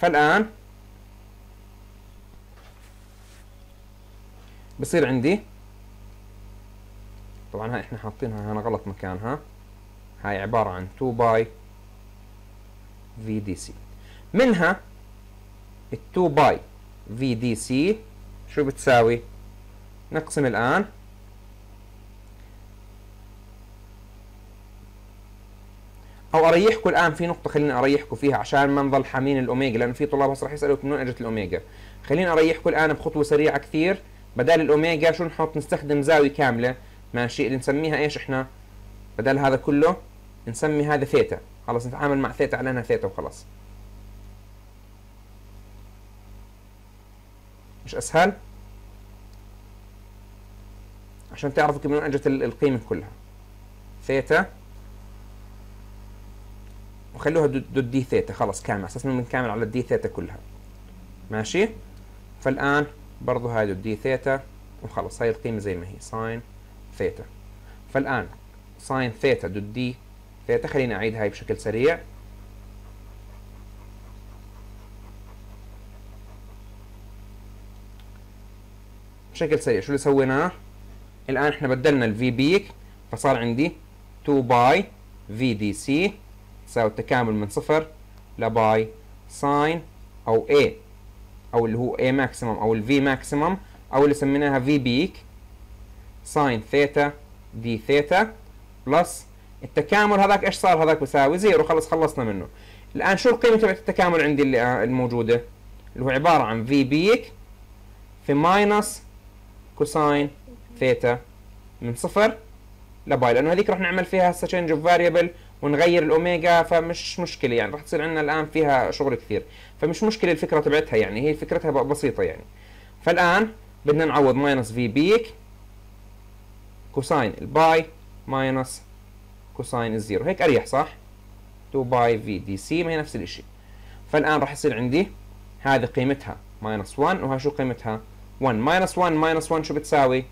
فالآن بصير عندي طبعا هاي إحنا حاطينها هنا غلط مكانها هاي عبارة عن 2 pi V DC منها ال 2 pi V DC شو بتساوي؟ نقسم الآن. أو أريحكم الآن في نقطة خليني أريحكم فيها عشان ما نضل حامين الأوميجا لأنه في طلاب هسه رح يسالوك من وين اجت الأوميجا. خليني أريحكم الآن بخطوة سريعة كثير. بدل الأوميجا شو نحط؟ نستخدم زاوية كاملة. ماشي. اللي نسميها إيش إحنا؟ بدل هذا كله نسمي هذا ثيتا. خلص نتعامل مع ثيتا على انها ثيتا وخلاص. مش أسهل. عشان تعرفوا من وين أجت ال- القيمة كلها. ثيتا. وخلوها ضد d theta. خلص كامل. أساس إنه بنكامل على ال d theta كلها. ماشي؟ فالآن برضو هاي ضد d theta. وخلص هاي القيمة زي ما هي. sine theta. فالآن sine theta ضد d theta. خليني أعيد هاي بشكل سريع. بشكل سريع. شو اللي سويناه الآن إحنا بدلنا ال V peak فصار عندي 2 pi V DC تساوي التكامل من صفر ل pi sine أو A أو اللي هو A maximum أو ال V maximum أو اللي سميناها V peak sine theta d theta plus التكامل هذاك إيش صار؟ هذاك بيساوي zero. خلص خلصنا منه. الآن شو القيمه تبعت التكامل عندي اللي آه، الموجودة؟ اللي هو عبارة عن V peak في minus cosine theta من صفر ل pi. لأنه هذيك راح نعمل فيها هسه change of variable ونغير الاوميجا فمش مشكلة يعني. راح تصير عندنا الآن فيها شغل كثير. فمش مشكلة الفكرة تبعتها يعني. هي فكرتها بسيطة يعني. فالآن بدنا نعوض minus V peak cosine ال pi minus cosine ال zero هيك أريح صح؟ 2 pi V DC ما هي نفس الشيء فالآن راح يصير عندي هذه قيمتها minus 1 وها شو قيمتها؟ 1 minus 1 minus 1 شو بتساوي؟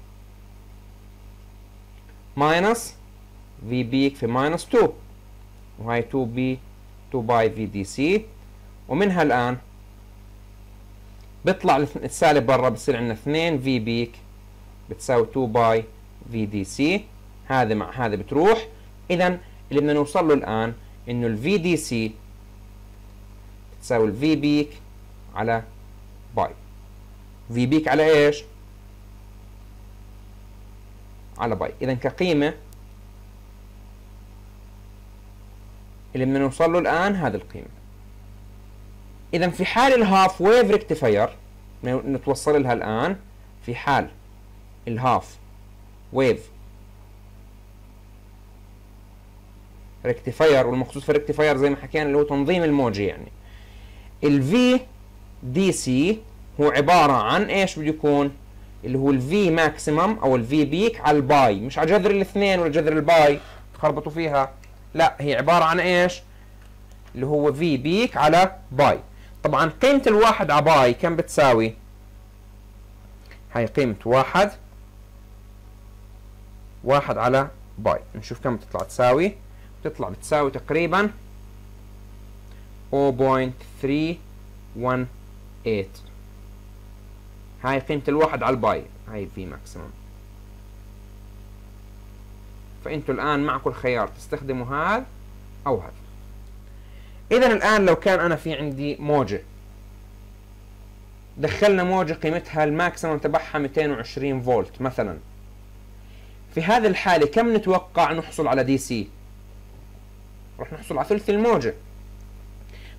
minus V peak في minus 2 وهي 2 pi 2 pi V DC ومنها الآن بيطلع السالب برا بصير عندنا 2 V peak بتساوي 2 pi V DC هذا مع هذا بتروح. إذا اللي بدنا نوصل له الآن إنه ال V DC بتساوي ال V peak على pi V peak على إيش؟ على pi. اذا كقيمة اللي بدنا نوصل له الآن هذه القيمة. اذا في حال ال half wave rectifier نتوصل لها الآن. في حال ال half wave rectifier والمقصود في rectifier زي ما حكينا اللي هو تنظيم الموجة يعني. ال V DC هو عبارة عن إيش بده يكون؟ اللي هو ال V maximum أو ال V peak على ال pi مش على جذر الاثنين ولا جذر ال pi تخربطوا فيها. لا هي عبارة عن إيش؟ اللي هو V peak على pi طبعا قيمة الواحد على pi كم بتساوي؟ هاي قيمة واحد. واحد على pi نشوف كم بتطلع تساوي. بتطلع بتساوي تقريبا 0.318 هاي قيمة الواحد على ال pi. هاي V maximum فأنتوا الآن معكم الخيار تستخدموا هذا أو هذا. اذا الآن لو كان أنا في عندي موجة. دخلنا موجة قيمتها ال maximum تبعها 220 فولت مثلا. في هذه الحالة كم نتوقع نحصل على DC؟ راح نحصل على ثلث الموجة.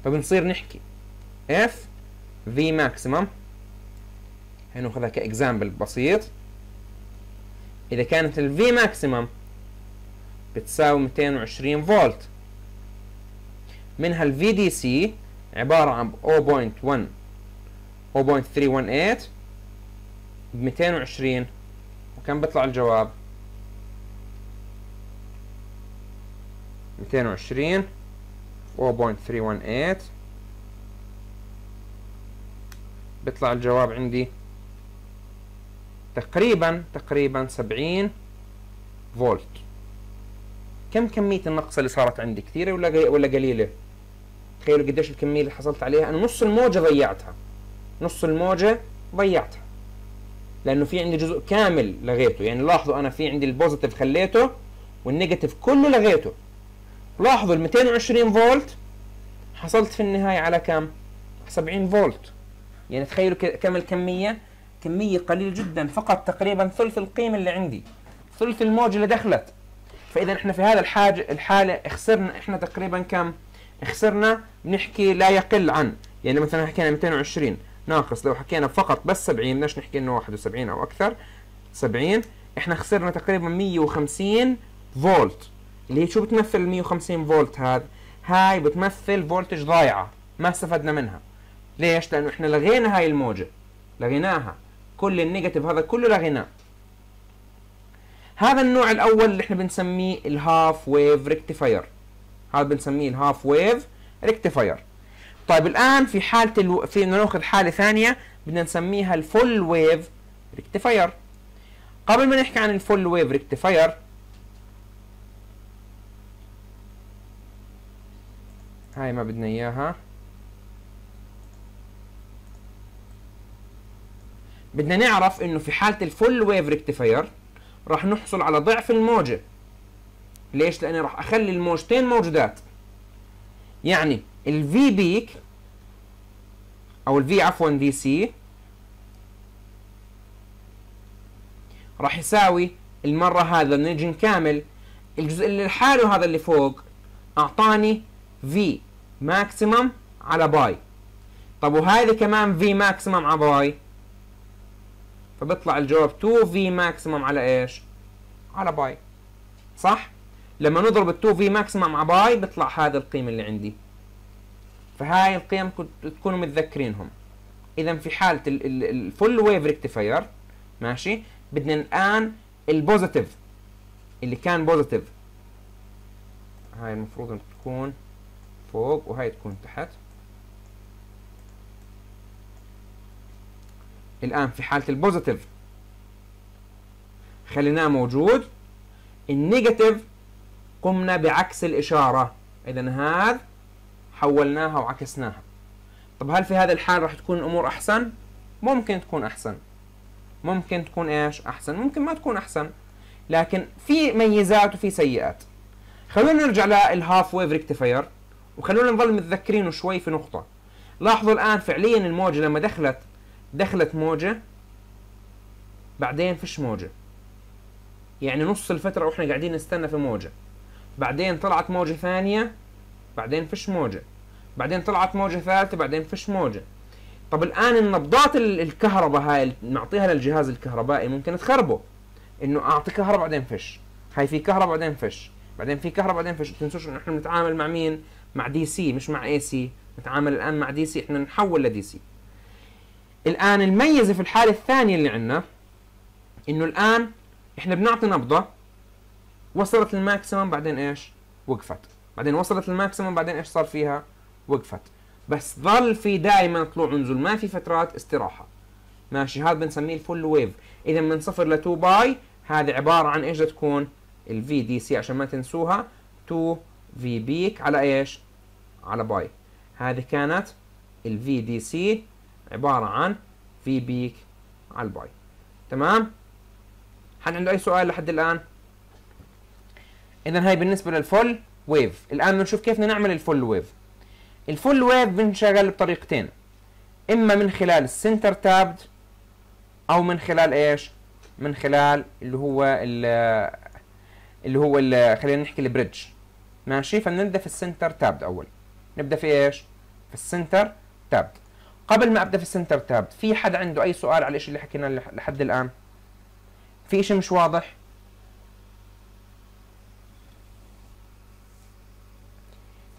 فبنصير نحكي. if V maximum هناخذها ك example بسيط. إذا كانت ال V maximum بتساوي 220 فولت. منها DC عبارة عن 0.1 0.318 ب 220 وكم بيطلع الجواب؟ 220 4.318 بيطلع الجواب عندي تقريبا تقريبا 70 فولت. كم كمية النقص اللي صارت عندي؟ كثيرة ولا ولا قليلة؟ تخيلوا قديش الكمية اللي حصلت عليها. أنا نص الموجة ضيعتها. نص الموجة ضيعتها. لأنه في عندي جزء كامل لغيته. يعني لاحظوا أنا في عندي ال positive خليته وال negative كله لغيته. لاحظوا ال 220 فولت حصلت في النهاية على كم؟ 70 فولت. يعني تخيلوا كم الكمية؟ كمية قليل جدا فقط تقريبا ثلث القيمة اللي عندي. ثلث الموجة اللي دخلت. فإذا إحنا في هذا الحاجة الحالة خسرنا إحنا تقريبا كم؟ خسرنا بنحكي لا يقل عن يعني مثلا حكينا 220 ناقص لو حكينا فقط بس 70 بدناش نحكي إنه 71 أو أكثر. 70 إحنا خسرنا تقريبا 150 فولت. اللي هي شو بتمثل ال 150 فولت هذا؟ هاي بتمثل voltage ضايعة ما استفدنا منها. ليش؟ لأنه إحنا لغينا هاي الموجة لغيناها. كل ال negative هذا كله لغيناه هذا النوع الأول اللي إحنا بنسميه ال half wave rectifier هذا بنسميه ال half wave rectifier طيب الآن في حالة ألو... في ناخذ حالة ثانية بدنا نسميها ال full wave rectifier قبل ما نحكي عن ال full wave rectifier هاي ما بدنا إياها. بدنا نعرف إنه في حالة ال full wave rectifier راح نحصل على ضعف الموجة. ليش؟ لأني راح أخلي الموجتين موجودات. يعني ال V peak أو ال V عفوا DC راح يساوي المرة هذا نيجي نكامل الجزء اللي لحاله هذا اللي فوق أعطاني V maximum على π. طب وهذه كمان V maximum على π. فبيطلع الجواب 2 V maximum على إيش؟ على π. صح؟ لما نضرب ال 2 V maximum على π بيطلع هذا القيمة اللي عندي. فهاي القيم تكونوا متذكرينهم. اذا في حالة ال full wave rectifier ماشي؟ بدنا الآن ال positive اللي كان positive هاي المفروض تكون فوق وهاي تكون تحت. الآن في حالة ال positive خليناه موجود. ال negative قمنا بعكس الإشارة. إذا هذا حولناها وعكسناها. طب هل في هذا الحال راح تكون الأمور أحسن؟ ممكن تكون أحسن. ممكن تكون إيش؟ أحسن. ممكن ما تكون أحسن. لكن في ميزات وفي سيئات. خلونا نرجع لل half wave rectifier وخلونا نظل متذكرينه شوي في نقطة. لاحظوا الآن فعليا الموجة لما دخلت دخلت موجة بعدين فيش موجة. يعني نص الفترة وإحنا قاعدين نستنى في موجة. بعدين طلعت موجة ثانية بعدين فيش موجة. بعدين طلعت موجة ثالثة بعدين فيش موجة. طب الآن النبضات الكهرباء هاي نعطيها للجهاز الكهربائي ممكن تخربه. إنه أعطي كهرباء بعدين فش. هاي في كهرباء بعدين فش. بعدين في كهرباء بعدين فش. تنسوش إنه إحنا بنتعامل مع مين؟ مع DC مش مع AC نتعامل الآن مع DC إحنا نحول ل DC الآن الميزة في الحالة الثانية اللي عندنا إنه الآن إحنا بنعطي نبضة وصلت لل maximum بعدين إيش؟ وقفت. بعدين وصلت لل maximum بعدين إيش صار فيها؟ وقفت. بس ظل في دائما طلوع ونزول ما في فترات استراحة. ماشي هذا بنسميه ال full wave. إذا من صفر ل 2 π هذه عبارة عن إيش؟ تكون ال V DC عشان ما تنسوها. 2 V peak على إيش؟ على π. هذه كانت ال V DC عبارة عن V peak على ال π تمام؟ حد عنده أي سؤال لحد الآن؟ إذا هاي بالنسبة لل full wave الآن بنشوف كيف نعمل ال full wave ال full wave بنشغل بطريقتين. إما من خلال ال center tapped أو من خلال إيش؟ من خلال اللي هو اللي هو اللي خلينا نحكي ال bridge ماشي؟ فبنبدأ في ال center tapped أول. نبدأ في إيش؟ في ال center tapped قبل ما أبدأ في ال center tap في حد عنده أي سؤال على الشيء اللي حكيناه لحد الآن؟ في شيء مش واضح؟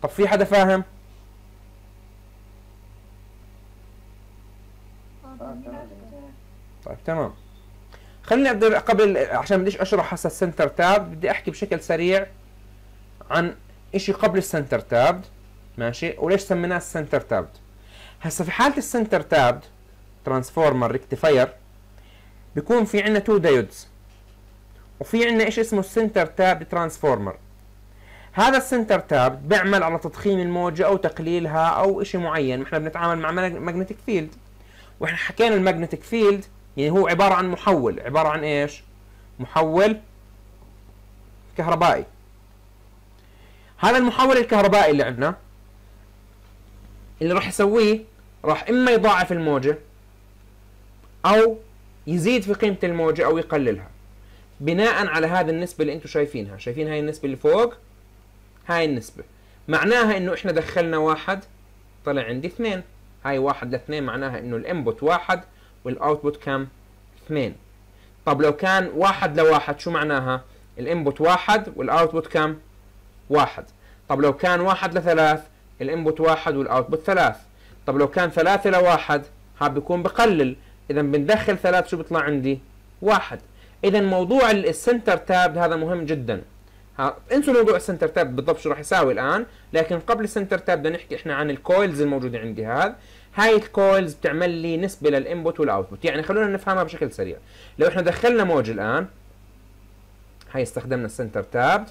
طب في حدا فاهم؟ طيب تمام. خليني أبدأ قبل عشان بديش أشرح هسه ال center tap بدي أحكي بشكل سريع عن إشي قبل ال center tap ماشي؟ وليش سميناه ال center tap هسه في حالة ال center tap transformer rectifier بيكون في عندنا two diodes وفي عندنا إيش اسمه ال center tap transformer هذا ال center tap بيعمل على تضخيم الموجة أو تقليلها أو إشي معين. إحنا بنتعامل مع magnetic field وإحنا حكينا ال magnetic field يعني هو عبارة عن محول. عبارة عن إيش؟ محول كهربائي. هذا المحول الكهربائي اللي عندنا اللي راح يسويه راح إما يضاعف الموجة أو يزيد في قيمة الموجة أو يقللها. بناء على هذه النسبة اللي أنتم شايفينها. شايفين هاي النسبة اللي فوق؟ هاي النسبة. معناها إنه إحنا دخلنا واحد طلع عندي اثنين. هاي واحد لاثنين معناها إنه ال input واحد وال output كم؟ اثنين. طب لو كان واحد لواحد شو معناها؟ ال input واحد وال output كم؟ واحد. طب لو كان واحد لثلاث ال input واحد وال output ثلاث. طب لو كان ثلاثة لواحد هذا بيكون بقلل. اذا بندخل ثلاث شو بيطلع عندي؟ واحد. اذا موضوع ال center tap هذا مهم جدا. انسوا موضوع ال center tap بالضبط شو راح يساوي الآن. لكن قبل ال center tap بدنا نحكي إحنا عن ال coils الموجودة عندي هذا. هاي الكويلز بتعمل لي نسبة لل input وال output يعني خلونا نفهمها بشكل سريع. لو إحنا دخلنا موج الآن هاي استخدمنا ال center tap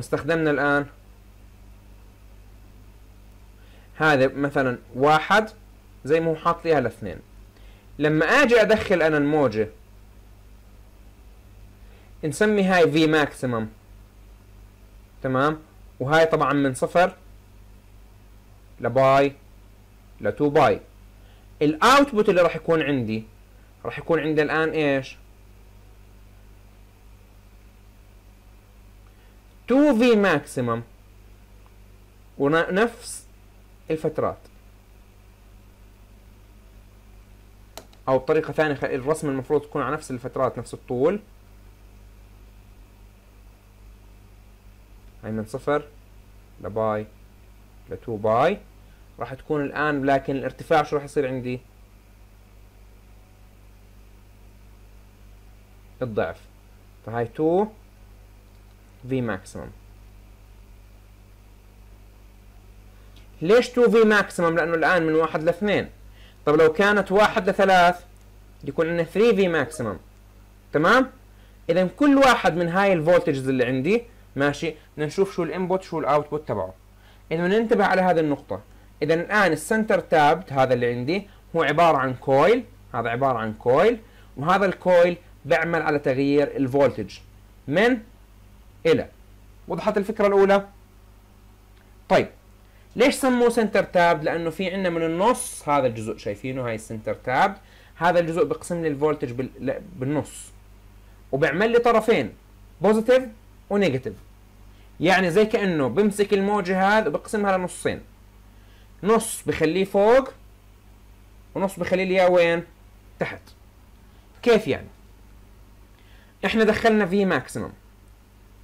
واستخدمنا الآن. هذا مثلا واحد زي ما هو حاط لي على اثنين. لما آجي أدخل أنا الموجة نسمي هاي V maximum تمام؟ وهاي طبعا من صفر ل π ل 2 π. ال output اللي راح يكون عندي راح يكون عندي الآن إيش؟ 2 V maximum ونفس الفترات. أو بطريقة ثانية الرسم المفروض تكون على نفس الفترات نفس الطول. هاي من صفر ل pi ل 2 pi. راح تكون الآن لكن الارتفاع شو راح يصير عندي؟ الضعف. فهاي 2 V maximum ليش 2 V maximum لأنه الآن من واحد لاثنين. طب لو كانت واحد لثلاث يكون عندنا 3 V maximum تمام؟ اذا كل واحد من هاي ال voltages اللي عندي ماشي بدنا نشوف شو ال input شو ال output تبعه. اذا ننتبه على هذه النقطة. اذا الآن ال center tapped هذا اللي عندي هو عبارة عن coil هذا عبارة عن coil وهذا ال coil بيعمل على تغيير ال voltage من؟ إلى. وضحت الفكرة الأولى. طيب ليش سموه center tap لأنه في عندنا من النص هذا الجزء شايفينه؟ هاي ال center tap هذا الجزء بقسم لي ال voltage بالنص. وبيعمل لي طرفين positive و negative يعني زي كأنه بمسك الموجة هذا وبقسمها لنصين. نص بخليه فوق ونص بخليه لي وين؟ تحت. كيف يعني؟ إحنا دخلنا V maximum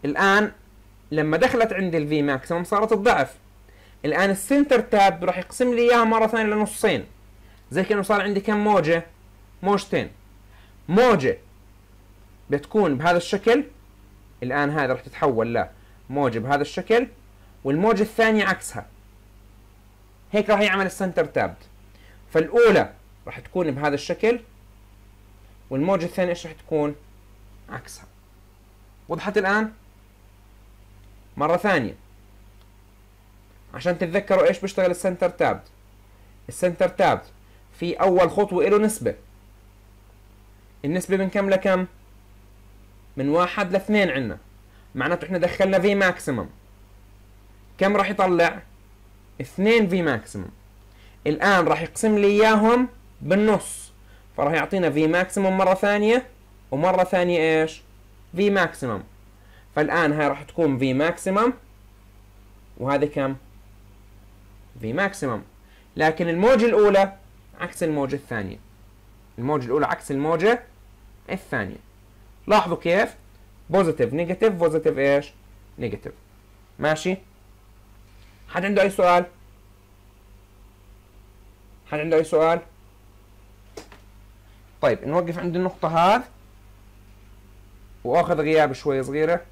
الآن لما دخلت عندي ال V maximum صارت الضعف. الآن ال center tap راح يقسم لي اياها مرة ثانية لنصين زي كأنه صار عندي كم موجة؟ موجتين. موجة بتكون بهذا الشكل. الآن هذا راح تتحول ل موجة بهذا الشكل والموجة الثانية عكسها. هيك راح يعمل ال center tap فالأولى راح تكون بهذا الشكل والموجة الثانية إيش راح تكون؟ عكسها. وضحت الآن؟ مرة ثانية. عشان تتذكروا إيش بيشتغل ال center tap. ال center tap في أول خطوة له نسبة. النسبة من كم لكم؟ من واحد لاثنين عندنا. معناته إحنا دخلنا V maximum كم راح يطلع؟ اثنين V maximum الآن راح يقسم لي إياهم بالنص. فراح يعطينا V maximum مرة ثانية ومرة ثانية إيش؟ V maximum فالآن هاي راح تكون V maximum وهذه كم؟ V maximum لكن الموجة الأولى عكس الموجة الثانية. الموجة الأولى عكس الموجة الثانية. لاحظوا كيف؟ positive negative positive إيش؟ negative ماشي؟ حد عنده أي سؤال؟ حد عنده أي سؤال؟ طيب نوقف عند النقطة هذه. وآخذ غياب شوي صغيرة.